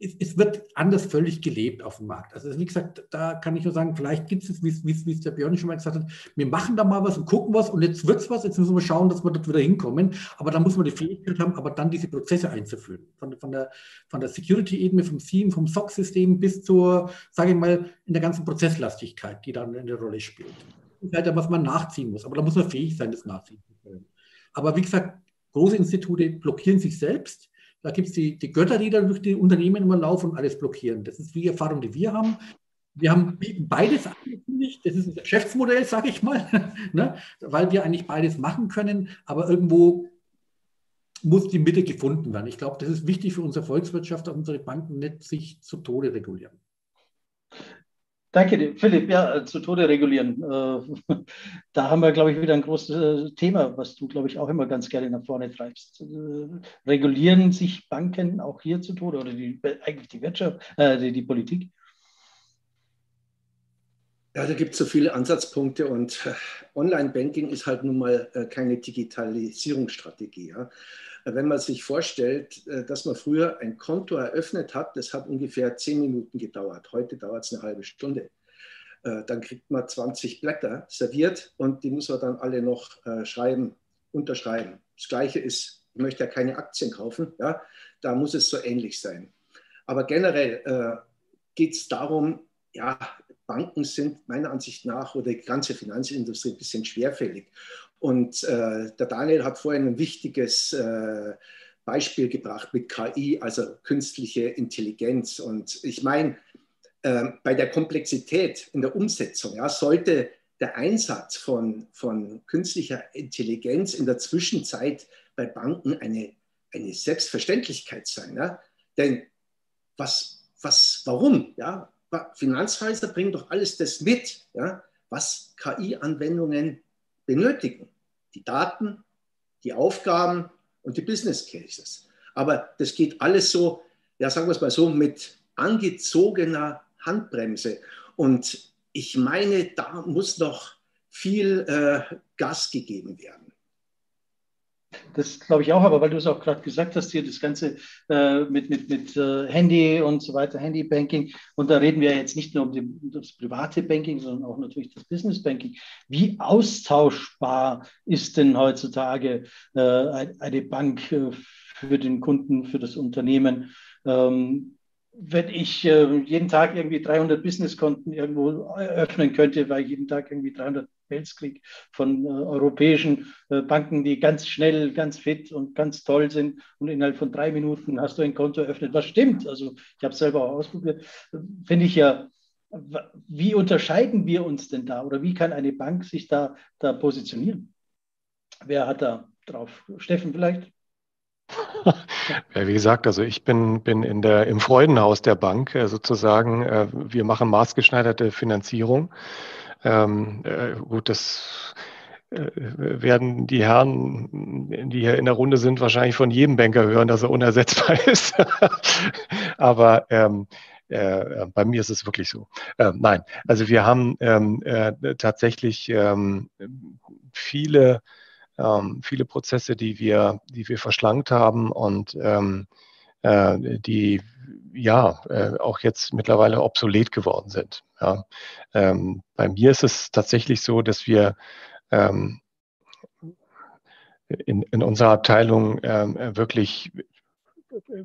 es, es, wird anders völlig gelebt auf dem Markt. Also wie gesagt, da kann ich nur sagen, vielleicht gibt es, wie es der Björn schon mal gesagt hat, wir machen da mal was und gucken was und jetzt wird es was, jetzt müssen wir schauen, dass wir dort wieder hinkommen. Aber dann muss man die Fähigkeit haben, aber dann diese Prozesse einzuführen. Von, von der, von der Security-Ebene, vom SIEM, vom SOC-System bis zur, sage ich mal, in der ganzen Prozesslastigkeit, die dann eine Rolle spielt. Ist halt, was man nachziehen muss. Aber da muss man fähig sein, das nachziehen zu können. Aber wie gesagt, große Institute blockieren sich selbst da gibt es die, die Götter, die da durch die Unternehmen immer laufen und alles blockieren. Das ist die Erfahrung, die wir haben. Wir haben beides angekündigt. Das ist unser Geschäftsmodell, sage ich mal, [laughs] ne? weil wir eigentlich beides machen können. Aber irgendwo muss die Mitte gefunden werden. Ich glaube, das ist wichtig für unsere Volkswirtschaft, dass unsere Banken nicht sich zu Tode regulieren. Danke dir, Philipp. Ja, äh, zu Tode regulieren. Äh, [laughs] da haben wir, glaube ich, wieder ein großes äh, Thema, was du, glaube ich, auch immer ganz gerne nach vorne treibst. Regulieren sich Banken auch hier zu Tode oder die, eigentlich die Wirtschaft, die, die Politik? Ja, da gibt es so viele Ansatzpunkte und Online-Banking ist halt nun mal keine Digitalisierungsstrategie. Ja. Wenn man sich vorstellt, äh, dass man früher ein Konto eröffnet hat, das hat ungefähr zehn Minuten gedauert. Heute dauert es eine halbe Stunde. Äh, dann kriegt man 20 Blätter serviert und die muss man dann alle noch äh, schreiben, unterschreiben. Das Gleiche ist, ich möchte ja keine Aktien kaufen, ja, da muss es so ähnlich sein. Aber generell äh, geht es darum, ja, Banken sind meiner Ansicht nach oder die ganze Finanzindustrie ein bisschen schwerfällig. Und äh, der Daniel hat vorhin ein wichtiges äh, Beispiel gebracht mit KI, also künstliche Intelligenz. Und ich meine, äh, bei der Komplexität in der Umsetzung ja, sollte der Einsatz von, von künstlicher Intelligenz in der Zwischenzeit bei Banken eine, eine Selbstverständlichkeit sein. Ja? Denn was, was, warum? Ja? Finanzhäuser bringen doch alles das mit, ja? was KI-Anwendungen benötigen. Die Daten, die Aufgaben und die Business Cases. Aber das geht alles so, ja, sagen wir es mal so, mit angezogener Handbremse. Und ich meine, da muss noch viel äh, Gas gegeben werden. Das glaube ich auch, aber weil du es auch gerade gesagt hast, hier das Ganze äh, mit, mit, mit äh, Handy und so weiter, Handybanking. Und da reden wir jetzt nicht nur um, die, um, das private Banking, sondern auch natürlich das Business Banking. Wie austauschbar ist denn heutzutage äh, eine Bank äh, für den Kunden, für das Unternehmen? Ähm, wenn ich äh, jeden Tag irgendwie 300 Businesskonten irgendwo öffnen könnte, weil ich jeden Tag irgendwie 300 Mails kriege von äh, europäischen äh, Banken, die ganz schnell, ganz fit und ganz toll sind und innerhalb von drei Minuten hast du ein Konto eröffnet, was stimmt. Also ich habe es selber auch ausprobiert. Finde ich ja, wie unterscheiden wir uns denn da oder wie kann eine Bank sich da, da positionieren? Wer hat da drauf? Steffen vielleicht? [laughs] Ja, wie gesagt, also ich bin, bin in der, im Freudenhaus der Bank äh, sozusagen. Äh, wir machen maßgeschneiderte Finanzierung. Ähm, äh, gut, das werden die Herren, die hier in der Runde sind, wahrscheinlich von jedem Banker hören, dass er unersetzbar [laughs] ist. Aber ähm, äh, bei mir ist es wirklich so. Äh, nein, also wir haben ähm, äh, tatsächlich ähm, viele, ähm, viele Prozesse, die wir, die wir verschlankt haben und ähm, äh, die ja äh, auch jetzt mittlerweile obsolet geworden sind. Ja. Ähm, bei mir ist es tatsächlich so, dass wir ähm, in, in unserer Abteilung wirklich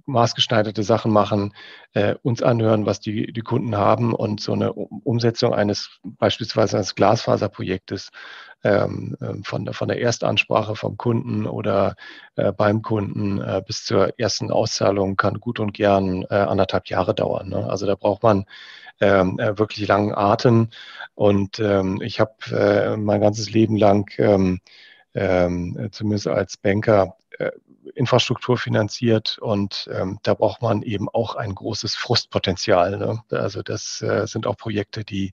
maßgeschneiderte Sachen machen, äh, uns anhören, was die, die Kunden haben und so eine Umsetzung eines beispielsweise eines Glasfaserprojektes ähm, ähm, von, der, von der Erstansprache vom Kunden oder äh, beim Kunden äh, bis zur ersten Auszahlung kann gut und gern äh, anderthalb Jahre dauern. Ne? Also da braucht man ähm, äh, wirklich langen Atem und ähm, ich habe äh, mein ganzes Leben lang ähm, ähm, zumindest als Banker äh, Infrastruktur finanziert und ähm, da braucht man eben auch ein großes Frustpotenzial. Ne? Also das äh, sind auch Projekte, die,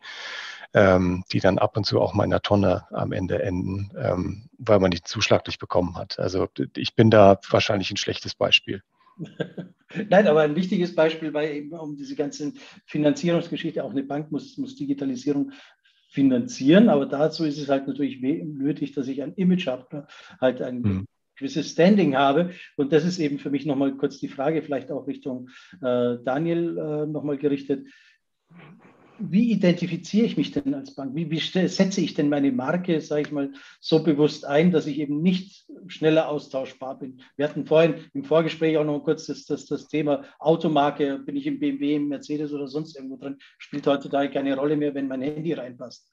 ähm, die dann ab und zu auch mal in der Tonne am Ende enden, ähm, weil man den Zuschlag nicht bekommen hat. Also ich bin da wahrscheinlich ein schlechtes Beispiel. [laughs] Nein, aber ein wichtiges Beispiel, weil eben um diese ganze Finanzierungsgeschichte, auch eine Bank muss, muss Digitalisierung finanzieren, aber dazu ist es halt natürlich nötig, dass ich ein Image habe, ne? halt ein mhm gewisses Standing habe. Und das ist eben für mich nochmal kurz die Frage, vielleicht auch Richtung äh, Daniel äh, nochmal gerichtet. Wie identifiziere ich mich denn als Bank? Wie, wie setze ich denn meine Marke, sage ich mal, so bewusst ein, dass ich eben nicht schneller austauschbar bin? Wir hatten vorhin im Vorgespräch auch noch kurz das, das, das Thema Automarke. Bin ich im BMW, im Mercedes oder sonst irgendwo drin? Spielt heutzutage keine Rolle mehr, wenn mein Handy reinpasst.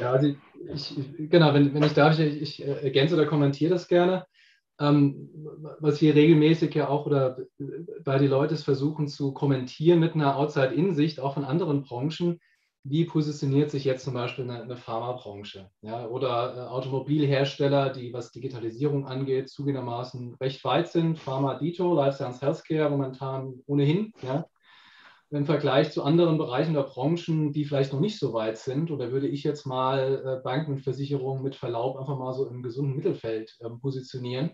Ja, also ich, genau, wenn, wenn ich darf, ich, ich äh, ergänze oder kommentiere das gerne. Ähm, was wir regelmäßig ja auch oder bei die Leute versuchen zu kommentieren mit einer Outside-In-Sicht, auch von anderen Branchen, wie positioniert sich jetzt zum Beispiel eine, eine Pharmabranche ja, oder äh, Automobilhersteller, die was Digitalisierung angeht, zugegebenermaßen recht weit sind. Pharma, Dito, Life Science Healthcare momentan ohnehin. Ja im Vergleich zu anderen Bereichen der Branchen, die vielleicht noch nicht so weit sind? Oder würde ich jetzt mal äh, Banken und Versicherungen mit Verlaub einfach mal so im gesunden Mittelfeld ähm, positionieren?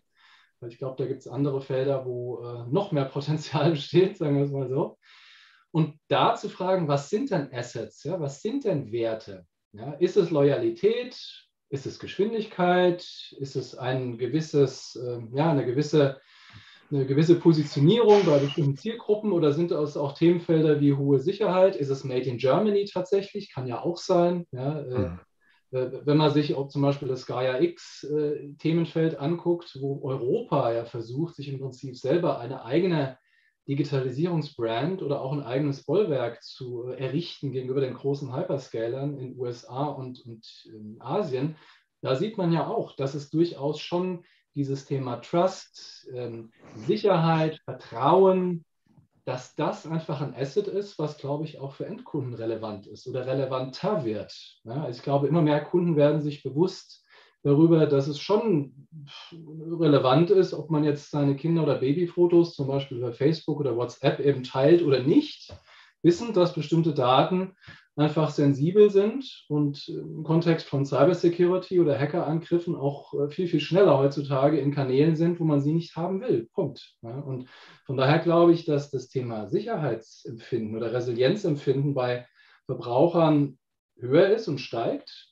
Weil ich glaube, da gibt es andere Felder, wo äh, noch mehr Potenzial [laughs] besteht, sagen wir es mal so. Und da zu fragen, was sind denn Assets? Ja? Was sind denn Werte? Ja? Ist es Loyalität? Ist es Geschwindigkeit? Ist es ein gewisses, äh, ja, eine gewisse eine gewisse Positionierung bei bestimmten Zielgruppen oder sind es auch Themenfelder wie hohe Sicherheit? Ist es Made in Germany tatsächlich? Kann ja auch sein. Ja, mhm. äh, wenn man sich auch zum Beispiel das Gaia X äh, anguckt, wo Europa ja versucht, sich im Prinzip selber eine eigene Digitalisierungsbrand oder auch ein eigenes Bollwerk zu äh, errichten gegenüber den großen Hyperscalern in USA und, und in Asien, da sieht man ja auch, dass es durchaus schon dieses Thema Trust, ähm, Sicherheit, Vertrauen, dass das einfach ein Asset ist, was, glaube ich, auch für Endkunden relevant ist oder relevanter wird. Ja, ich glaube, immer mehr Kunden werden sich bewusst darüber, dass es schon relevant ist, ob man jetzt seine Kinder- oder Babyfotos zum Beispiel über Facebook oder WhatsApp eben teilt oder nicht, wissen, dass bestimmte Daten einfach sensibel sind und im Kontext von Cybersecurity oder Hackerangriffen auch äh, viel, viel schneller heutzutage in Kanälen sind, wo man sie nicht haben will. Punkt. und von daher glaube ich, dass das Thema Sicherheitsempfinden oder Resilienzempfinden bei Verbrauchern höher ist und steigt.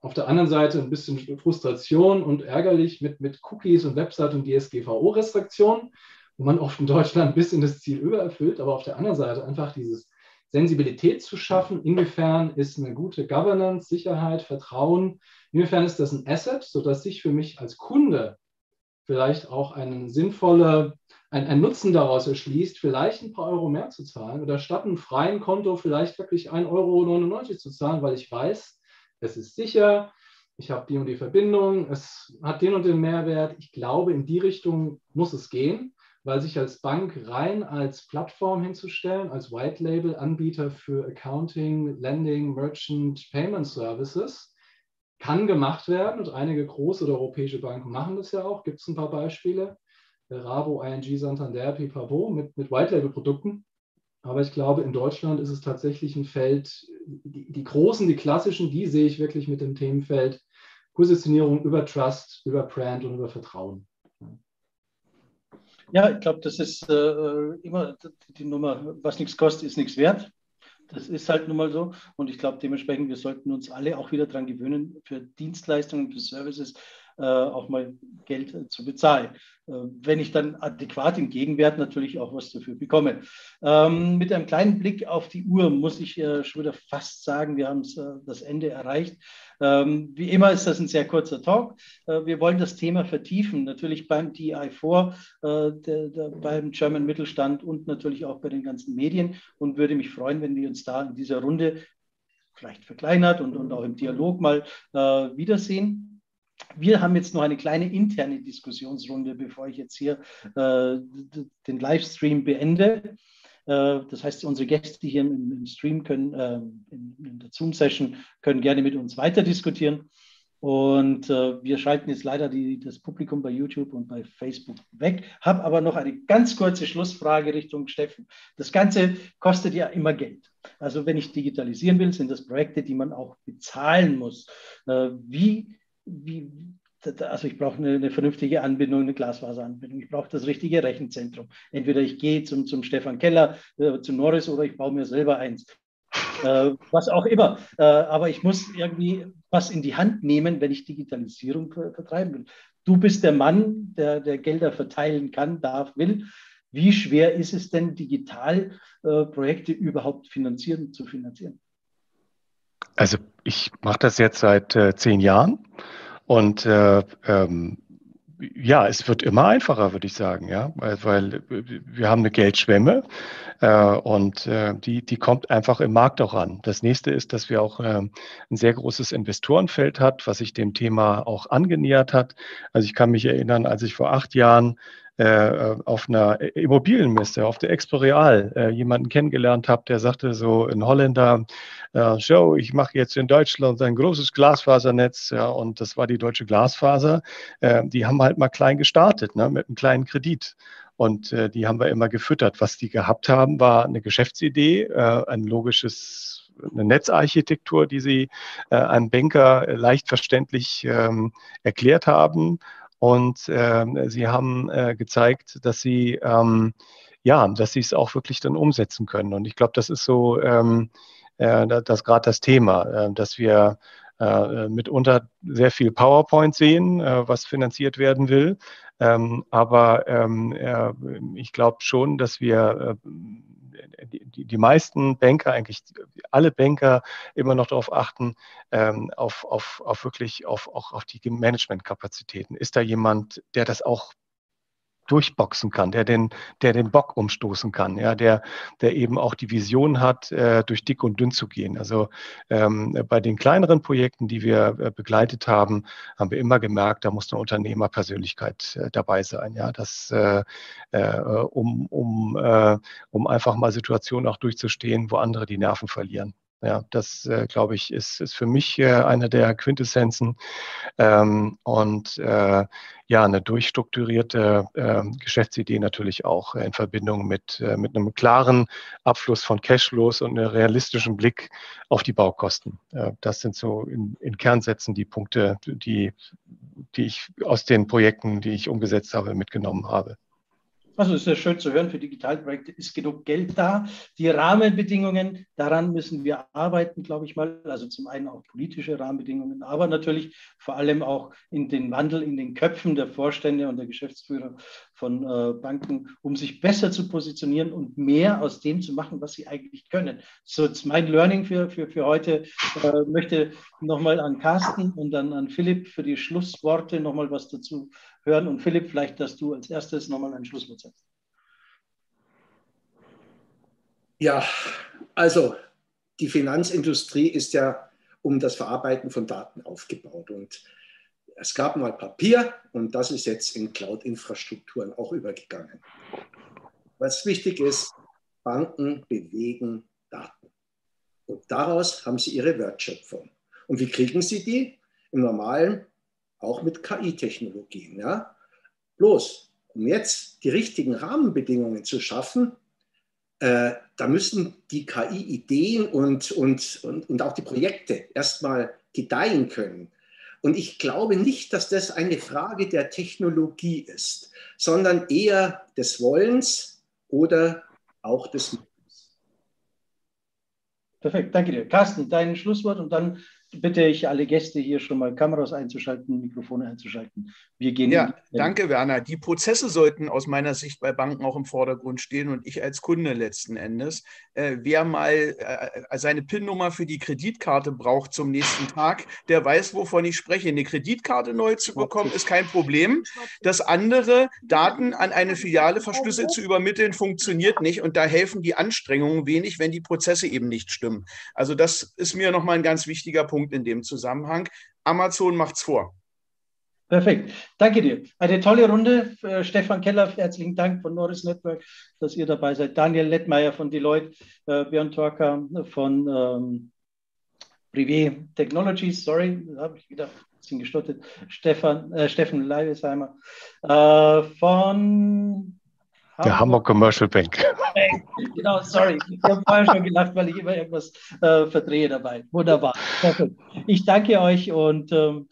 Auf der anderen Seite ein bisschen Frustration und ärgerlich mit, mit Cookies und Website und DSGVO-Restriktionen, wo man oft in Deutschland [laughs] bis in das Ziel übererfüllt, aber auf der anderen Seite einfach dieses Sensibilität zu schaffen. Inwiefern ist eine gute Governance, Sicherheit, Vertrauen, inwiefern ist das ein Asset, sodass sich für mich als Kunde vielleicht auch einen sinnvolle, ein, ein Nutzen daraus erschließt, vielleicht ein paar Euro mehr zu zahlen oder statt einem freien Konto vielleicht wirklich 1,99 Euro zu zahlen, weil ich weiß, es ist sicher, ich habe die und die Verbindung, es hat den und den Mehrwert. Ich glaube, in die Richtung muss es gehen weil sich als Bank rein als Plattform hinzustellen, als White Label Anbieter für Accounting, Lending, Merchant, Payment Services, kann gemacht werden und einige große oder europäische Banken machen das ja auch. Gibt es ein paar Beispiele? Rabo, ING, Santander, Pipabo mit, mit White Label Produkten. Aber ich glaube, in Deutschland ist es tatsächlich ein Feld, die, die großen, die klassischen, die sehe ich wirklich mit dem Themenfeld Positionierung über Trust, über Brand und über Vertrauen. Ja, ich glaube, das ist äh, immer die Nummer, was nichts kostet, ist nichts wert. Das ist halt nun mal so. Und ich glaube, dementsprechend, wir sollten uns alle auch wieder daran gewöhnen, für Dienstleistungen, für Services äh, auch mal Geld äh, zu bezahlen. Äh, wenn ich dann adäquat im Gegenwert natürlich auch was dafür bekomme. Ähm, mit einem kleinen Blick auf die Uhr muss ich äh, schon wieder fast sagen, wir haben äh, das Ende erreicht. Ähm, wie immer ist das ein sehr kurzer Talk. Äh, wir wollen das Thema vertiefen, natürlich beim DI4, äh, der, der, beim German Mittelstand und natürlich auch bei den ganzen Medien und würde mich freuen, wenn wir uns da in dieser Runde vielleicht verkleinert und, und auch im Dialog mal äh, wiedersehen. Wir haben jetzt noch eine kleine interne Diskussionsrunde, bevor ich jetzt hier äh, den Livestream beende. Äh, das heißt, unsere Gäste hier im, Stream können, äh, in, in, der Zoom-Session, können gerne mit uns weiter diskutieren. Und äh, wir schalten jetzt leider die, das Publikum bei YouTube und bei Facebook weg. Habe aber noch eine ganz kurze Schlussfrage Richtung Steffen. Das Ganze kostet ja immer Geld. Also wenn ich digitalisieren will, sind das Projekte, die man auch bezahlen muss. Wie wie, also ich brauche eine, eine, vernünftige Anbindung, eine Glasfaseranbindung. Ich brauche das richtige Rechenzentrum. Entweder ich gehe zum, zum Stefan Keller, äh, zu Norris oder ich baue mir selber eins. Äh, was auch immer. Äh, aber ich muss irgendwie was in die Hand nehmen, wenn ich Digitalisierung vertreiben will. Du bist der Mann, der, der Gelder verteilen kann, darf, will. Wie schwer ist es denn, digital äh, Projekte überhaupt finanzieren, zu finanzieren? Also ich mache das jetzt seit äh, zehn Jahren und äh, ähm, ja, es wird immer einfacher, würde ich sagen, ja, weil, weil wir haben eine Geldschwemme äh, und äh, die, die kommt einfach im Markt auch an. Das nächste ist, dass wir auch äh, ein sehr großes Investorenfeld hat, was sich dem Thema auch angenähert hat. Also ich kann mich erinnern, als ich vor acht Jahren äh, auf einer Immobilienmesse, auf der Expo Real, äh, jemanden kennengelernt habe, der sagte so, ein Holländer, äh, Joe, ich mache jetzt in Deutschland ein großes Glasfasernetz, ja, und das war die deutsche Glasfaser. Äh, die haben halt mal klein gestartet, ne, mit einem kleinen Kredit. Und äh, die haben wir immer gefüttert. Was die gehabt haben, war eine Geschäftsidee, äh, ein logisches eine Netzarchitektur, die sie äh, einem Banker leicht verständlich ähm, erklärt haben und äh, sie haben äh, gezeigt, dass sie ähm, ja, dass sie es auch wirklich dann umsetzen können. Und ich glaube, das ist so ähm, äh, das gerade das Thema, äh, dass wir äh, mitunter sehr viel PowerPoint sehen, äh, was finanziert werden will. Ähm, aber ähm, ich glaube schon, dass wir die, die, meisten Banker, eigentlich alle Banker immer noch darauf achten, ähm, auf, auf, auf wirklich auf, auch auf die Managementkapazitäten. Ist da jemand, der das auch durchboxen kann, der den, der den Bock umstoßen kann, ja, der, der eben auch die Vision hat, äh, durch dick und dünn zu gehen. Also ähm, bei den kleineren Projekten, die wir äh, begleitet haben, haben wir immer gemerkt, da muss eine Unternehmerpersönlichkeit äh, dabei sein, ja, das, äh, äh, um, um, äh, um einfach mal Situationen auch durchzustehen, wo andere die Nerven verlieren. Ja, das äh, glaube ich ist, ist für mich äh, eine der Quintessenzen. Ähm, und äh, ja, eine durchstrukturierte ähm, Geschäftsidee natürlich auch in Verbindung mit, äh, mit einem klaren Abfluss von Cashflows und einem realistischen Blick auf die Baukosten. Äh, das sind so in, in Kernsätzen die Punkte, die, die ich aus den Projekten, die ich umgesetzt habe, mitgenommen habe. Also ist ja schön zu hören, für Digitalprojekte ist genug Geld da. Die Rahmenbedingungen, daran müssen wir arbeiten, glaube ich mal. Also zum einen auch politische Rahmenbedingungen, aber natürlich vor allem auch in den Wandel in den Köpfen der Vorstände und der Geschäftsführer von äh, Banken, um sich besser zu positionieren und mehr aus dem zu machen, was sie eigentlich können. So mein Learning für, für, für heute. Äh, möchte nochmal an Carsten und dann an Philipp für die Schlussworte nochmal was dazu hören. Und Philipp, vielleicht, dass du als erstes nochmal ein Schlusswort sagst. Ja, also die Finanzindustrie ist ja um das Verarbeiten von Daten aufgebaut. Und es gab mal Papier und das ist jetzt in Cloud-Infrastrukturen auch übergegangen. Was wichtig ist, Banken bewegen Daten. Und daraus haben sie ihre Wertschöpfung. Und wie kriegen sie die? Im normalen auch mit KI-Technologien. Ja? Bloß, um jetzt die richtigen Rahmenbedingungen zu schaffen, äh, da müssen die KI-Ideen und, und, und, und auch die Projekte erstmal gedeihen können. Und ich glaube nicht, dass das eine Frage der Technologie ist, sondern eher des Wollens oder auch des Muts. Perfekt, danke dir. Carsten, dein Schlusswort und dann bitte ich alle Gäste hier schon mal Kameras einzuschalten, Mikrofone einzuschalten. Wir gehen. Ja, danke, Werner. Die Prozesse sollten aus meiner Sicht bei Banken auch im Vordergrund stehen und ich als Kunde letzten Endes. Äh, wer mal äh, seine PIN-Nummer für die Kreditkarte braucht zum nächsten Tag, der weiß, wovon ich spreche. Eine Kreditkarte neu zu bekommen, ist kein Problem. Das andere, Daten an eine Filiale verschlüsselt zu übermitteln, funktioniert nicht und da helfen die Anstrengungen wenig, wenn die Prozesse eben nicht stimmen. Also das ist mir nochmal ein ganz wichtiger Punkt. Punkt in dem Zusammenhang. Amazon macht's vor. Perfekt. Danke dir. Eine tolle Runde. Äh, Stefan Keller, herzlichen Dank von Norris Network, dass ihr dabei seid. Daniel Lettmeier von Deloitte, äh, Björn Torka von ähm, Privé Technologies, sorry, habe ich wieder ein bisschen gestottet. Stefan, äh, Steffen Leibesheimer äh, von der Hamburg Commercial Bank. Genau, sorry. Ich habe vorher schon gelacht, weil ich immer irgendwas äh, verdrehe dabei. Wunderbar. Ich danke euch und ähm,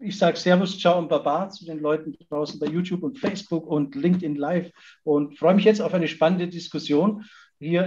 ich sage Servus, Ciao und Baba zu den Leuten draußen bei YouTube und Facebook und LinkedIn Live und freue mich jetzt auf eine spannende Diskussion hier